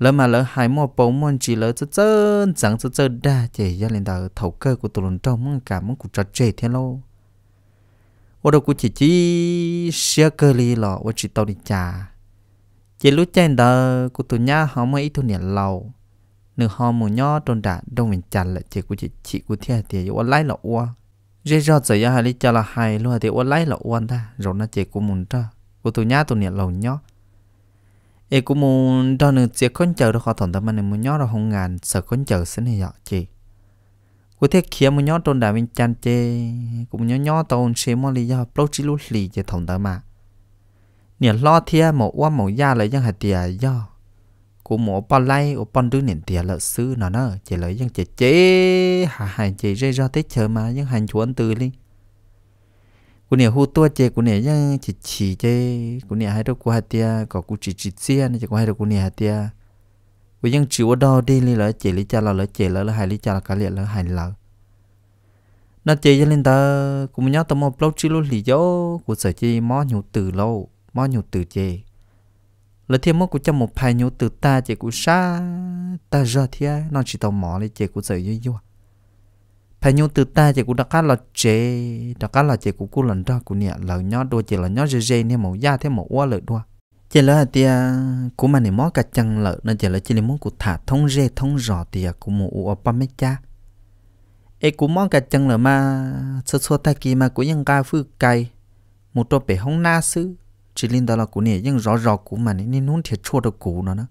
Speaker 1: lỡ mà lỡ hai mò bóng mòn chỉ lỡ chơi chơi chẳng chơi chơi đa chỉ gia lên đầu thầu cơ của tụi lần trong mong cả mong cuộc trò chơi thế lô ô đâu của chị chỉ xe cơ li lọ ô chị tàu đi trà chị lúc trên đó của tụi nhá họ mới ít thu niệm lâu nửa họ mù nhó tròn đà đông mình chặt lại chị của chị chị của thiên thì ô lái lọ ô dễ cho giờ ya hai lý cho là hai luôn thì ô lái lọ ô ta rồi nó chỉ của mình ta của tụi nhá tụi niệm lâu nhó e cũng muốn đo nửa chỉ con chờ được họ thằng tâm anh muốn nhớ là không ngàn, sợ con chờ xin này vậy chị. Cú thể kia muốn nhớ tôn đại mình chăn chê cũng nhớ nhớ tôn xe mò lý do lâu chỉ lúc lì cho thằng tâm mà. Nhiều lo thia một qua một gia lại dân hạt tiền do. Của mổ ba lay ở bao đứa nền tiền lợi sư nó nó chỉ lấy dân chế chế hà hà chế rơi ra tết chờ mà dân hành chuẩn từ đi cú nè hú tua chế cú nè dân chỉ chỉ chế cú nè hai đầu cú hạt tia có cú chỉ chỉ xia này chỉ có hai đầu cú nè hạt tiền vì dân chịu đo đi li lỡ chỉ lý cha là lỡ chỉ lỡ là hai lý cha là cả liệt lỡ hai lỡ nó chỉ cho nên ta cú nhớ tao một lâu chỉ luôn lý do cú sợ chỉ mó nhiều từ lâu mó nhiều từ chỉ lỡ thêm mó cú chăm một hai nhiều từ ta chỉ cú xa ta ra thì nó chỉ tao mỏ lấy chỉ cú sợ yêu yêu phải nhung từ ta chỉ đã đặc là chế đặc là chế của cô lần đó của nhẹ lỡ nhỏ đôi chỉ là nhỏ dễ dễ nên một da thêm một qua lỡ đua chỉ là tia à, cũng mà này mó cả chăng lợi nên chỉ là chỉ là muốn cụ thả thông dễ thông rõ tia à, cũng màu u ba mấy cha. Ê cũng mó cả chăng lợi mà, sơ sơ ta kỳ mà cú ยัง ca phư cay, một trò bể hông na sư chỉ linh đó là cũng nhẹ nhưng rõ rõ cũng mà nên muốn thiệt chua được cú nó nữa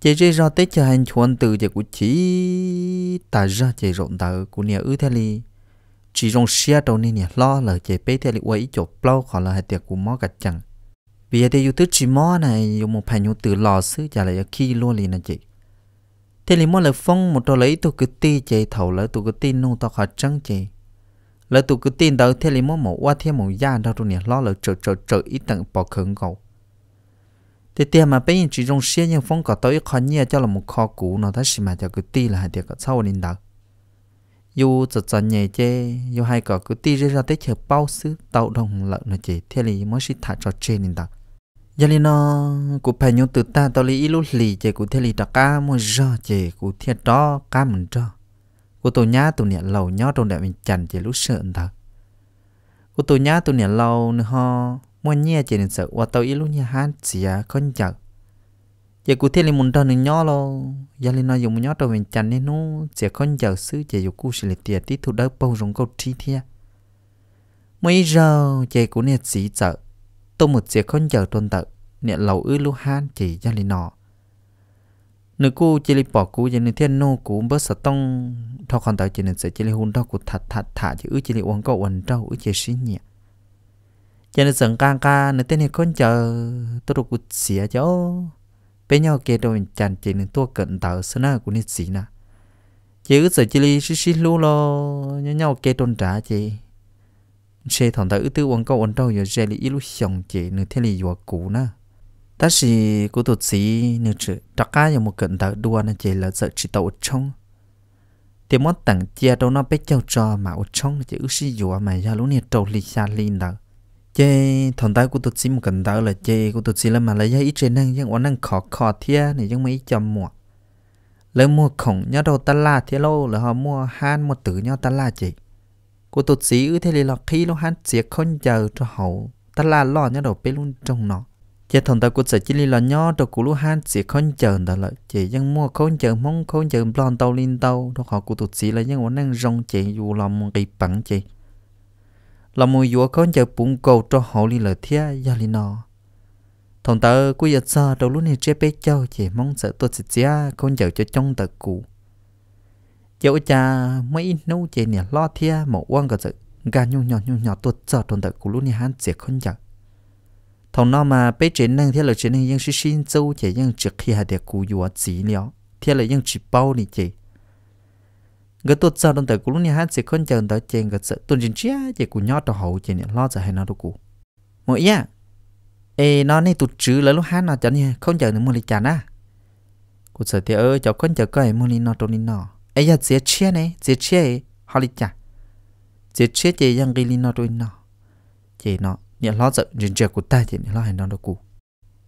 Speaker 1: chỉ rơi ra tết cho hành chuẩn từ chỉ của chỉ ta ra chỉ rộn tờ của nhà ư thế li chỉ rong xe đầu nên nhà lo là chỉ bé thế li quay chụp lâu khỏi là hai tiệc của mó gạch chẳng vì thế yêu thứ chỉ mó này dùng một phải nhu từ lò xứ chả lại khi luôn liền là chị. Thế li mó là phong, một trò lấy tôi cứ ti chế thầu, lấy tôi cứ tin nô tao khỏi trắng chế lấy tôi cứ tin đầu thế li mó một qua thêm một gia đâu rồi nè, lo là trợ trợ trợ ít tận bỏ khẩn cầu thì tiền mà bây giờ chỉ dùng xe nhưng phong cả tới khó nhẹ cho là một kho cũ nó ta chỉ mà cho cứ ti là hai tiền cả sau lên đâu dù chật chật nhẹ chê, dù hai cả cứ ti ra tới chờ bao xứ tàu đồng lợn nó chỉ thế là mới chỉ thả cho trên lên đâu giờ li nó cụ phải nhớ từ ta, tao li lúc lì chê, cụ thế li đặc cá mua giờ chê, cụ thiết đó cá mình cho cụ tổ nhá tổ nhẹ lầu, nhó trong đại mình chăn chê lúc sợ thật cụ tổ nhá tổ nhẹ lầu nữa ho mua nhẹ chỉ nên sợ và tàu ít lúc nhẹ chỉ à con chợ giờ cụ thế lên muốn đơn nữa nhớ lo giờ lên nói dùng nhớ đầu mình chăn nên nó chỉ con chợ xứ chỉ dùng cụ xử lý tiền tí thu đỡ bao rong câu chi thia mấy giờ chỉ cụ nè chỉ chợ tôi một chỉ con chợ tuần tự nè lầu ư lúc han chỉ giờ lên nọ nữ cô chỉ lên bỏ cô giờ nên thiên nô cô bớt sợ tông thọ còn tàu chỉ nên sẽ chỉ lên hôn đó cụ thật thật thả chỉ ư chỉ lên uống câu uống đâu ư chỉ xí nhẹ cho nên sẵn càng ca nữ tên này con chờ. Tôi được cô xỉa à cho bên nhau kia đôi chăn chỉ nên tôi cận tờ, sơ nào cũng nên xí nè chỉ cứ sợ chỉ li xí xí lu lo nhau nhau kia tôn trả chị. Xe thằng ta ư tư uống câu uống đâu giờ giờ li ít ilu xong chị nữ thế li vừa cũ nè ta chỉ cô tụt xí nữ chữ đặc ca giờ một cận tờ đua nó chị là sợ chỉ tàu trong thì món tặng chia đâu nó bé châu cho mà ở trong chỉ ư xí vừa mà giờ lúc này trâu li xa li nè chế thằng ta của tôi chỉ một cần tao là chế của tôi chỉ là mà lấy ít trên năng nhưng uống năng khó khó thia này nhưng mấy chậm mua, lấy mua khổng nhớ đâu ta la thia lâu là họ mua han một tử nhau ta la chị. Của tôi chỉ ư thế là khi lúc han chỉ không chờ cho hậu. Ta la lo nhớ đầu bê luôn trong nó chế thằng ta của sẽ chỉ là nhớ đầu của lúc han chỉ không chờ đó là chị. Nhưng mua không chờ mong không chờ blon tàu lên tàu đó họ của tôi chỉ là nhưng món năng rong chị dù lòng một cái bằng chị là mùi dùa con chờ bụng cầu cho hậu li lời thia, gia li nọ. Thằng tớ cú giờ xa đầu lúc này chế bé châu, chỉ mong sợ tôi sẽ chia con giờ cho trong tờ cụ dẫu cha mấy nấu chế nè, lo thia một quan cả sự, gà nhung nhỏ nhung nhỏ tôi sợ thằng tớ cụ lúc này hắn sẽ không giờ thằng nó mà bé chế năng thế lợi chế năng nhưng suy xin châu chế nhưng trực khi hạt đẹp cụ dùa chỉ liệu thế lợi nhưng chỉ bao này chế người tuột giờ đồng thời của lúc nhà hát sẽ không đồng tới trên người sợ tuần chính chia chỉ của nhỏ tao hậu chỉ lo sợ hay nó đâu cũ mỗi ý à? ê, nó này tụt chữ là lúc hát nó chẳng nhỉ không chờ nữa mua lịch chán na cuộc sợ thì ơ cháu không chặt cái mua nó đâu nó ấy giờ dễ chia này dễ chia họ lịch chả dễ chia chỉ yang cái linh nó rồi nó chỉ nó nhận lo sợ chuyện chia của ta chỉ lo hay à? nó đâu cụ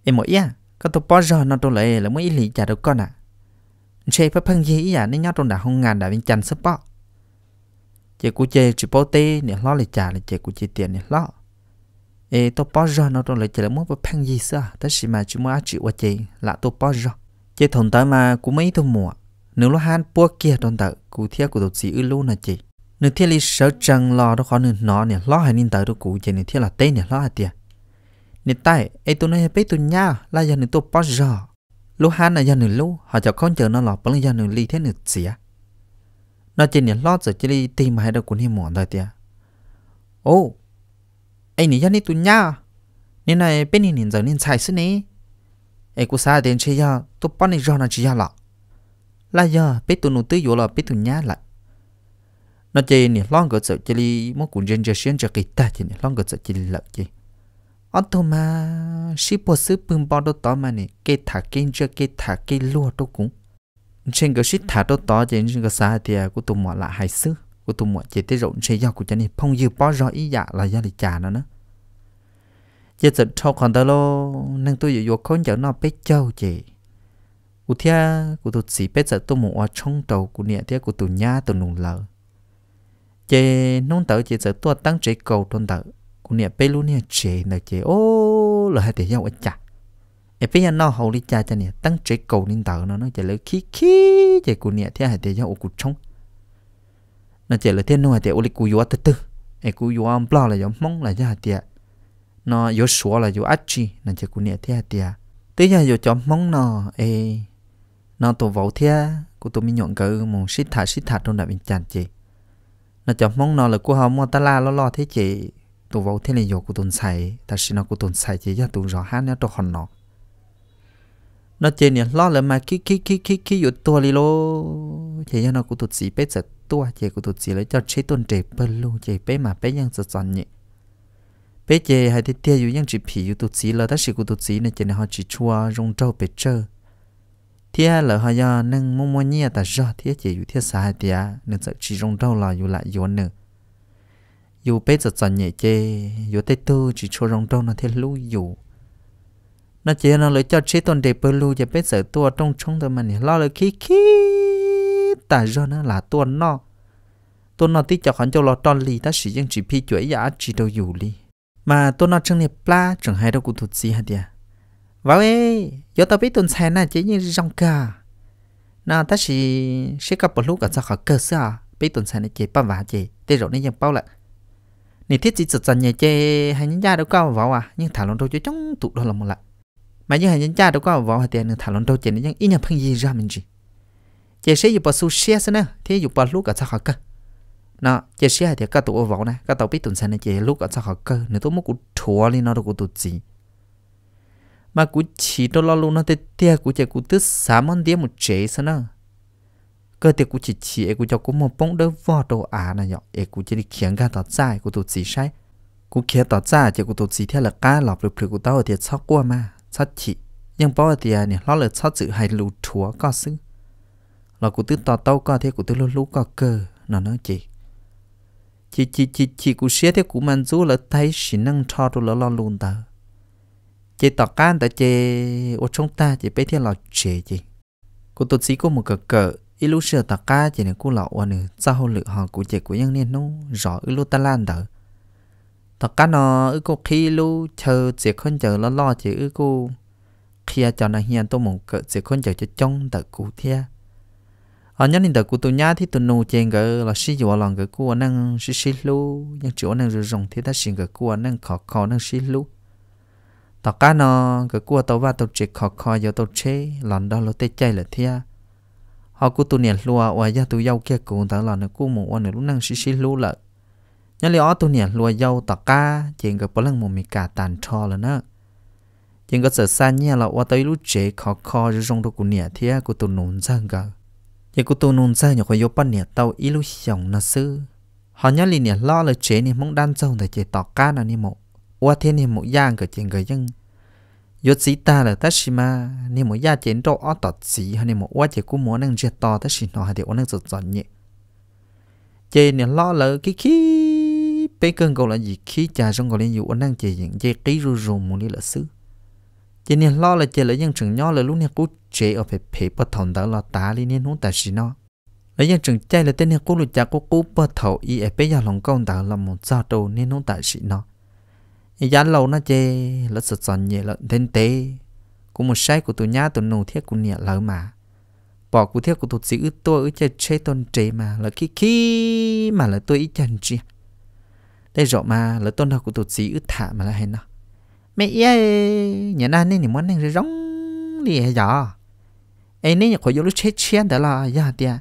Speaker 1: em mỗi ya các tôi bỏ ra nó tôi lại là mới lịch chả đâu con à? Chơi phải phân gì à nên nhau trong đã không ngàn đã bên chân sắp bỏ chế của chế chỉ bỏ tê nè lo lại trả lại chế của chế tiền nè lo ê tôi bỏ ra nó tôi lại chế là muốn phải phân gì sao tất nhiên mà chỉ muốn chịu qua chế là tôi bỏ ra chơi thằng tới mà cũng mấy tôi mua nếu lo han bua kia trong tờ cụ thiết của tôi sĩ ư luôn là chị nếu thiết lý sợ trăng lo đó khó nên nó nè lo hay nên tới đó cụ chị nếu thiết là tê nè lo hả tiệt nè tay tôi nói này biết tôi nhau là giờ nên tôi bỏ ra lúc han là dân nên lu họ cho con chờ nó lọ bằng dân nên ly thế nên xỉa. Nó chỉ nè lót rồi chỉ đi tìm hay đâu cũng hiểm mòn thôi tiệt ô anh nè dân đi tụi nhau nên này, bên này nên giờ nên xài xí nè. Ai cũng sao đến chơi giờ, tụi bao này giờ nó chỉ giờ lọ. Là giờ, biết tụi nó tư dụ là biết tụi nhá lại. Nó chỉ nè long cái sợ chỉ li một cuốn dân cho xuyên cho cái ta chỉ nè long cái sợ chỉ lợi chỉ ở thôi mà sĩ bộ sư bưng bao đồ tỏ mà nè cái thả cái cho cái thả cái lúa đồ cũng trên cái sĩ thả đồ tỏ chỉ trên cái xã thì của tụi mọi là hay sư của tụi mọi chỉ tới rộng chơi giao của cho này phong dư bao rõ ý dạ là gia đình trà nó nữa giờ giờ thâu còn đó lo nên tôi dụ con chở nó biết châu chị cụ thia cụ tụt sĩ bé giờ tôi mua trong đầu cụ nè thia cụ tụt nhá tụt nùng lờ chế nông tờ chế giờ tôi tăng chế cầu trong tờ cụ nhẹ bé luôn nhẹ chế nè chế ô là hai tỷ nhau ở chả em bây giờ nó hậu đi cha cho nè tăng chế cầu nên tờ nó nó chế lấy khí khí chế cụ nhẹ thia hai tỷ nhau ở cụ trong nó chế lấy thiên nó hai tỷ ô li cụ yếu từ từ em cụ yếu ăn bla là giống mong là cho hai tỷ nó yếu số là yếu ác chi, nó chế cụ nhẹ thia hai tỷ tới giờ yếu cho mong nó, ê, nó tổ vỗ thia của tôi mình nhọn cỡ một xít thả xít thả trong đại bình chán chị nó chọn mong nó là của họ mua ta la lo lo thế chị tổ vỗ thế này dù của tôi xài ta xin nó của tôi xài chị cho tôi rõ hát nó tôi hòn nó nó chị nè lo là mà khi khi khi khi khiอยู่ตัวli lô chị cho nó của tôi chỉ bé giật tua chị của tôi chỉ lấy cho chế tuần trẻ bơ lô chị bé mà bé ยัง giật giòn nhỉ bé chị hay thì tia อยู่ ยัง chỉ phì อยู่ tôi chỉ là ta chỉ của tôi chỉ này chị này họ chỉ chua rong trâu bé chơi thế là họ do nâng mua mua nhia ta rõ thế chỉ อยู่ thế xã thì nên sợ chỉ rong đâu là อยู่ lại อยู่ nữa dù bé giật giật nhẹ chê dù tê tu chỉ cho rong trong nó thế lú dù nó chỉ nó lấy cho chế tuần để bơ lú và bé sợ tua trong trong mà mình lo lấy khí khí tại do nó là tuần nọ, tuần nọ tí cho khoản cho lo tròn lì ta sử dụng chỉ phi chuỗi giả chỉ đâu dù lì. Mà tuần nọ chẳng này pla chẳng hay đâu cũng thuộc gì hết à vào ấy do ta biết tuần sai nè chỉ như rong cả na ta chỉ sẽ gặp một lúc cả sao khỏi cơ sở. Biết tuần sai này chỉ bao vả chỉ. Tê rồi bao lại nè thiết chỉ giật dần nhẹ chê hay những gia đâu có vào à? Nhưng thả luận đâu cho chống tụ đó là một lại mà như hay những gia đâu có vào hay tiền thả luận đâu chê nên ít nhà phân gì ra mình gì chê sẽ dùng bao su xe nữa thế dùng bao lúc ở sao học cơ. Nó, chê sẽ thì các tụ vào này các tàu biết tuần sai này chê lúc ở sao học cơ. Nếu tôi muốn cụ thua lên nó đâu cụ tụ gì. Mà cụ chỉ đó lo luôn, nó tê tia cụ chê cụ tức sáu món đĩa một chế sao nữa cơ thể của chị chị ấy của cho cũng một bông đỡ vò đồ à này nhọ ấy cũng chỉ đi khiến ga tỏ dài của tụt chỉ sai. Cụ khiến tỏ dài chỉ của tụt chỉ theo là cá lọc được của tao thì sót qua mà. Sót chị, nhưng bao thì à, này lo là sót sự hay lù chúa có xứ là của tư tỏ tao có thế của tư lú lú có cơ. Nó nói chị, chị chị chị chị của xé thế của mình chú là thấy xin năng cho tôi là lo luôn tờ. Chỉ tỏ can tại chị ở trong ta chỉ biết thiên là chị chị. Của tôi chỉ có một cái cờ ít lúc xưa tỏ ca chỉ nên cú lọ ở nữa sau hồ lựa họ cụ chỉ của nhân niên nó rõ ít lúc ta lan đỡ tỏ ca nó ít cô khi lúc chờ chỉ không chờ lo lo chỉ ít cô khi cho nó hiền tôi mong cỡ chỉ không chờ cho trong đỡ cú thia. Họ nhân niên đỡ cụ tôi nhá thì tôi nô trên gỡ là xí dụ lòng cái cụ năng xí xí lu, nhưng chỗ năng rồi rồng thì ta xin cái cụ năng khó khó năng xí lu. Tao cá nó cái cú tao va tàu chỉ khó khó giờ tàu chế lần đó lo tê chạy là thia họ cú tu niệm lúa và gia tu giàu kia cũng tao là nó cú một quan nữa lúc năng xí xí lúa lợ. Nhớ ở tu niệm lúa giàu tạc ca, chuyện cái bốn lần một mình cả tàn cho là nó chuyện cái sợ xa nhia là qua tới lúc chế khó khó rồi trong đó cú niệm à cú tu nôn sang cả giờ cú tu nôn sang nhở có yếu bắt niệm tao ít lúc sống nó sư họ nhớ liền niệm lo là chế niệm mong đan sâu để chế tạc ca là niệm một qua thiên niệm một giang cái chuyện cái nhưng yo chỉ ta là ta chỉ mà nên mỗi gia chiến đâu ở tọt chỉ hay nên mỗi quá chỉ cũng muốn năng chết to ta chỉ nó hay để năng rụt rụt nhẹ chế nên lo lỡ cái khí bé cơn cầu là gì khí trà trong cầu lên dụ năng chế những chế ký rù rù muốn đi là xứ chế nên lo là chế là những trường nhỏ là lúc này cú chế ở phải phải bắt thòng đó là ta đi nên muốn ta chỉ nó lấy những trường chơi là tên này cú lụt chả cú cũng bắt thầu y ở bây giờ lòng công đó là một sao đồ nên muốn ta chỉ nó giá lâu nó chê là sợ sợ nhẹ là đến tế cũng một sai của tụi nhá, tụi nổ thiết của nhẹ lỡ mà. Bỏ của thiết của tụi sĩ ước tôi ở chơi chơi tôn trề mà. Là khi khi mà là tôi ít chân chi đây rõ mà là tôn học của tụi sĩ ước thả mà là hay nó mẹ ơi nhà na nên muốn nên rong đi hay giờ ấy nên khỏi vô lúc chết chết đó là giờ dạ tia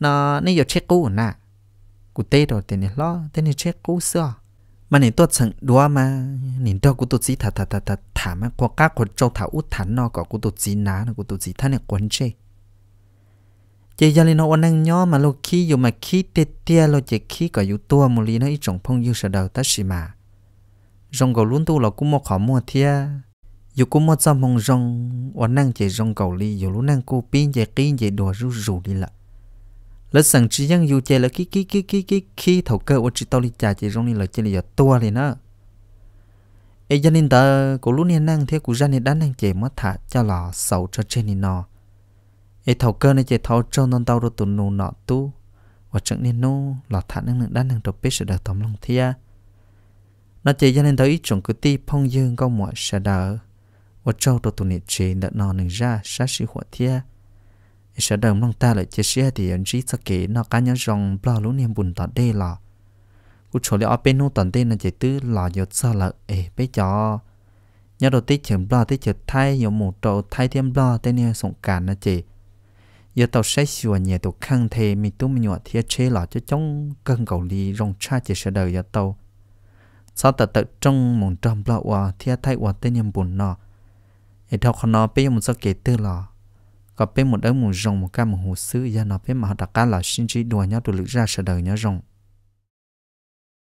Speaker 1: nó, nên giờ chết cũ nè cụ tê rồi tiền này lo tên này chết cũ xưa mà nên tôi chẳng đua mà. Nên tôi cũng tôi chỉ thà thà thà thà thà mà. Qua các con châu thảo út thản nó có cũng tôi chỉ ná nó cũng tôi chỉ thà này quấn chơi chỉ giờ lên nó ôn năng nhỏ mà lúc khi dù mà khi tê tê lo chỉ khi có dù tua một lý nó ít trồng phong yêu sợ đầu ta xì mà. Rong cầu luôn tu là cũng một khó mua thia. Dù cũng một trăm mong rong ôn năng chỉ rong cầu lý dù lúc năng cô pin chỉ kinh chỉ đùa rú rú đi lại lỡ sẵn chỉ yang yêu chơi là cái cái cái cái cái khi thầu cơ của chỉ tao đi trả chỉ trong này là chơi là tua liền á. Ấy cho nên ta cổ lúc này năng thế của dân này đánh năng chơi mất thả cho lò sầu cho trên này nọ ấy thầu cơ này chơi thầu cho non tao rồi tụi nô nọ tu và chẳng nên nô là thả năng năng đánh năng tập biết sự đời tóm lòng thia. Nó chơi cho nên thấy chuẩn cứ ti phong dương câu mọi sẽ đỡ. Và cho tụi này chơi đã nọ nâng ra sát sĩ hoạt thia sợ đồng long ta lại chia sẻ thì anh chỉ cho kể nó cá nhân rong bao lúc niềm buồn tận đây là cú chỗ lại ở bên nô tận đây là chỉ tư là giờ sao là ê bây giờ nhớ đầu tiên chừng bao tới chừng thay nhiều một trâu thay thêm bao tên này sủng cản là chỉ giờ tàu sẽ sửa nhà tàu khang thề, mi tu mi nhọ thiết chế là cho chống cân cầu đi rong cha chỉ sợ đời giờ tàu. Sau tật tật trong một trăm bao qua thiết thay qua tên niềm buồn nọ. Ê thao khó nó bây giờ một số kể tư là có bên một đứa một rồng một ca một hồ sứ ra nó bên mà họ đặt cá là sinh trí đùa nhau tụi lực ra sợ đời nhớ rồng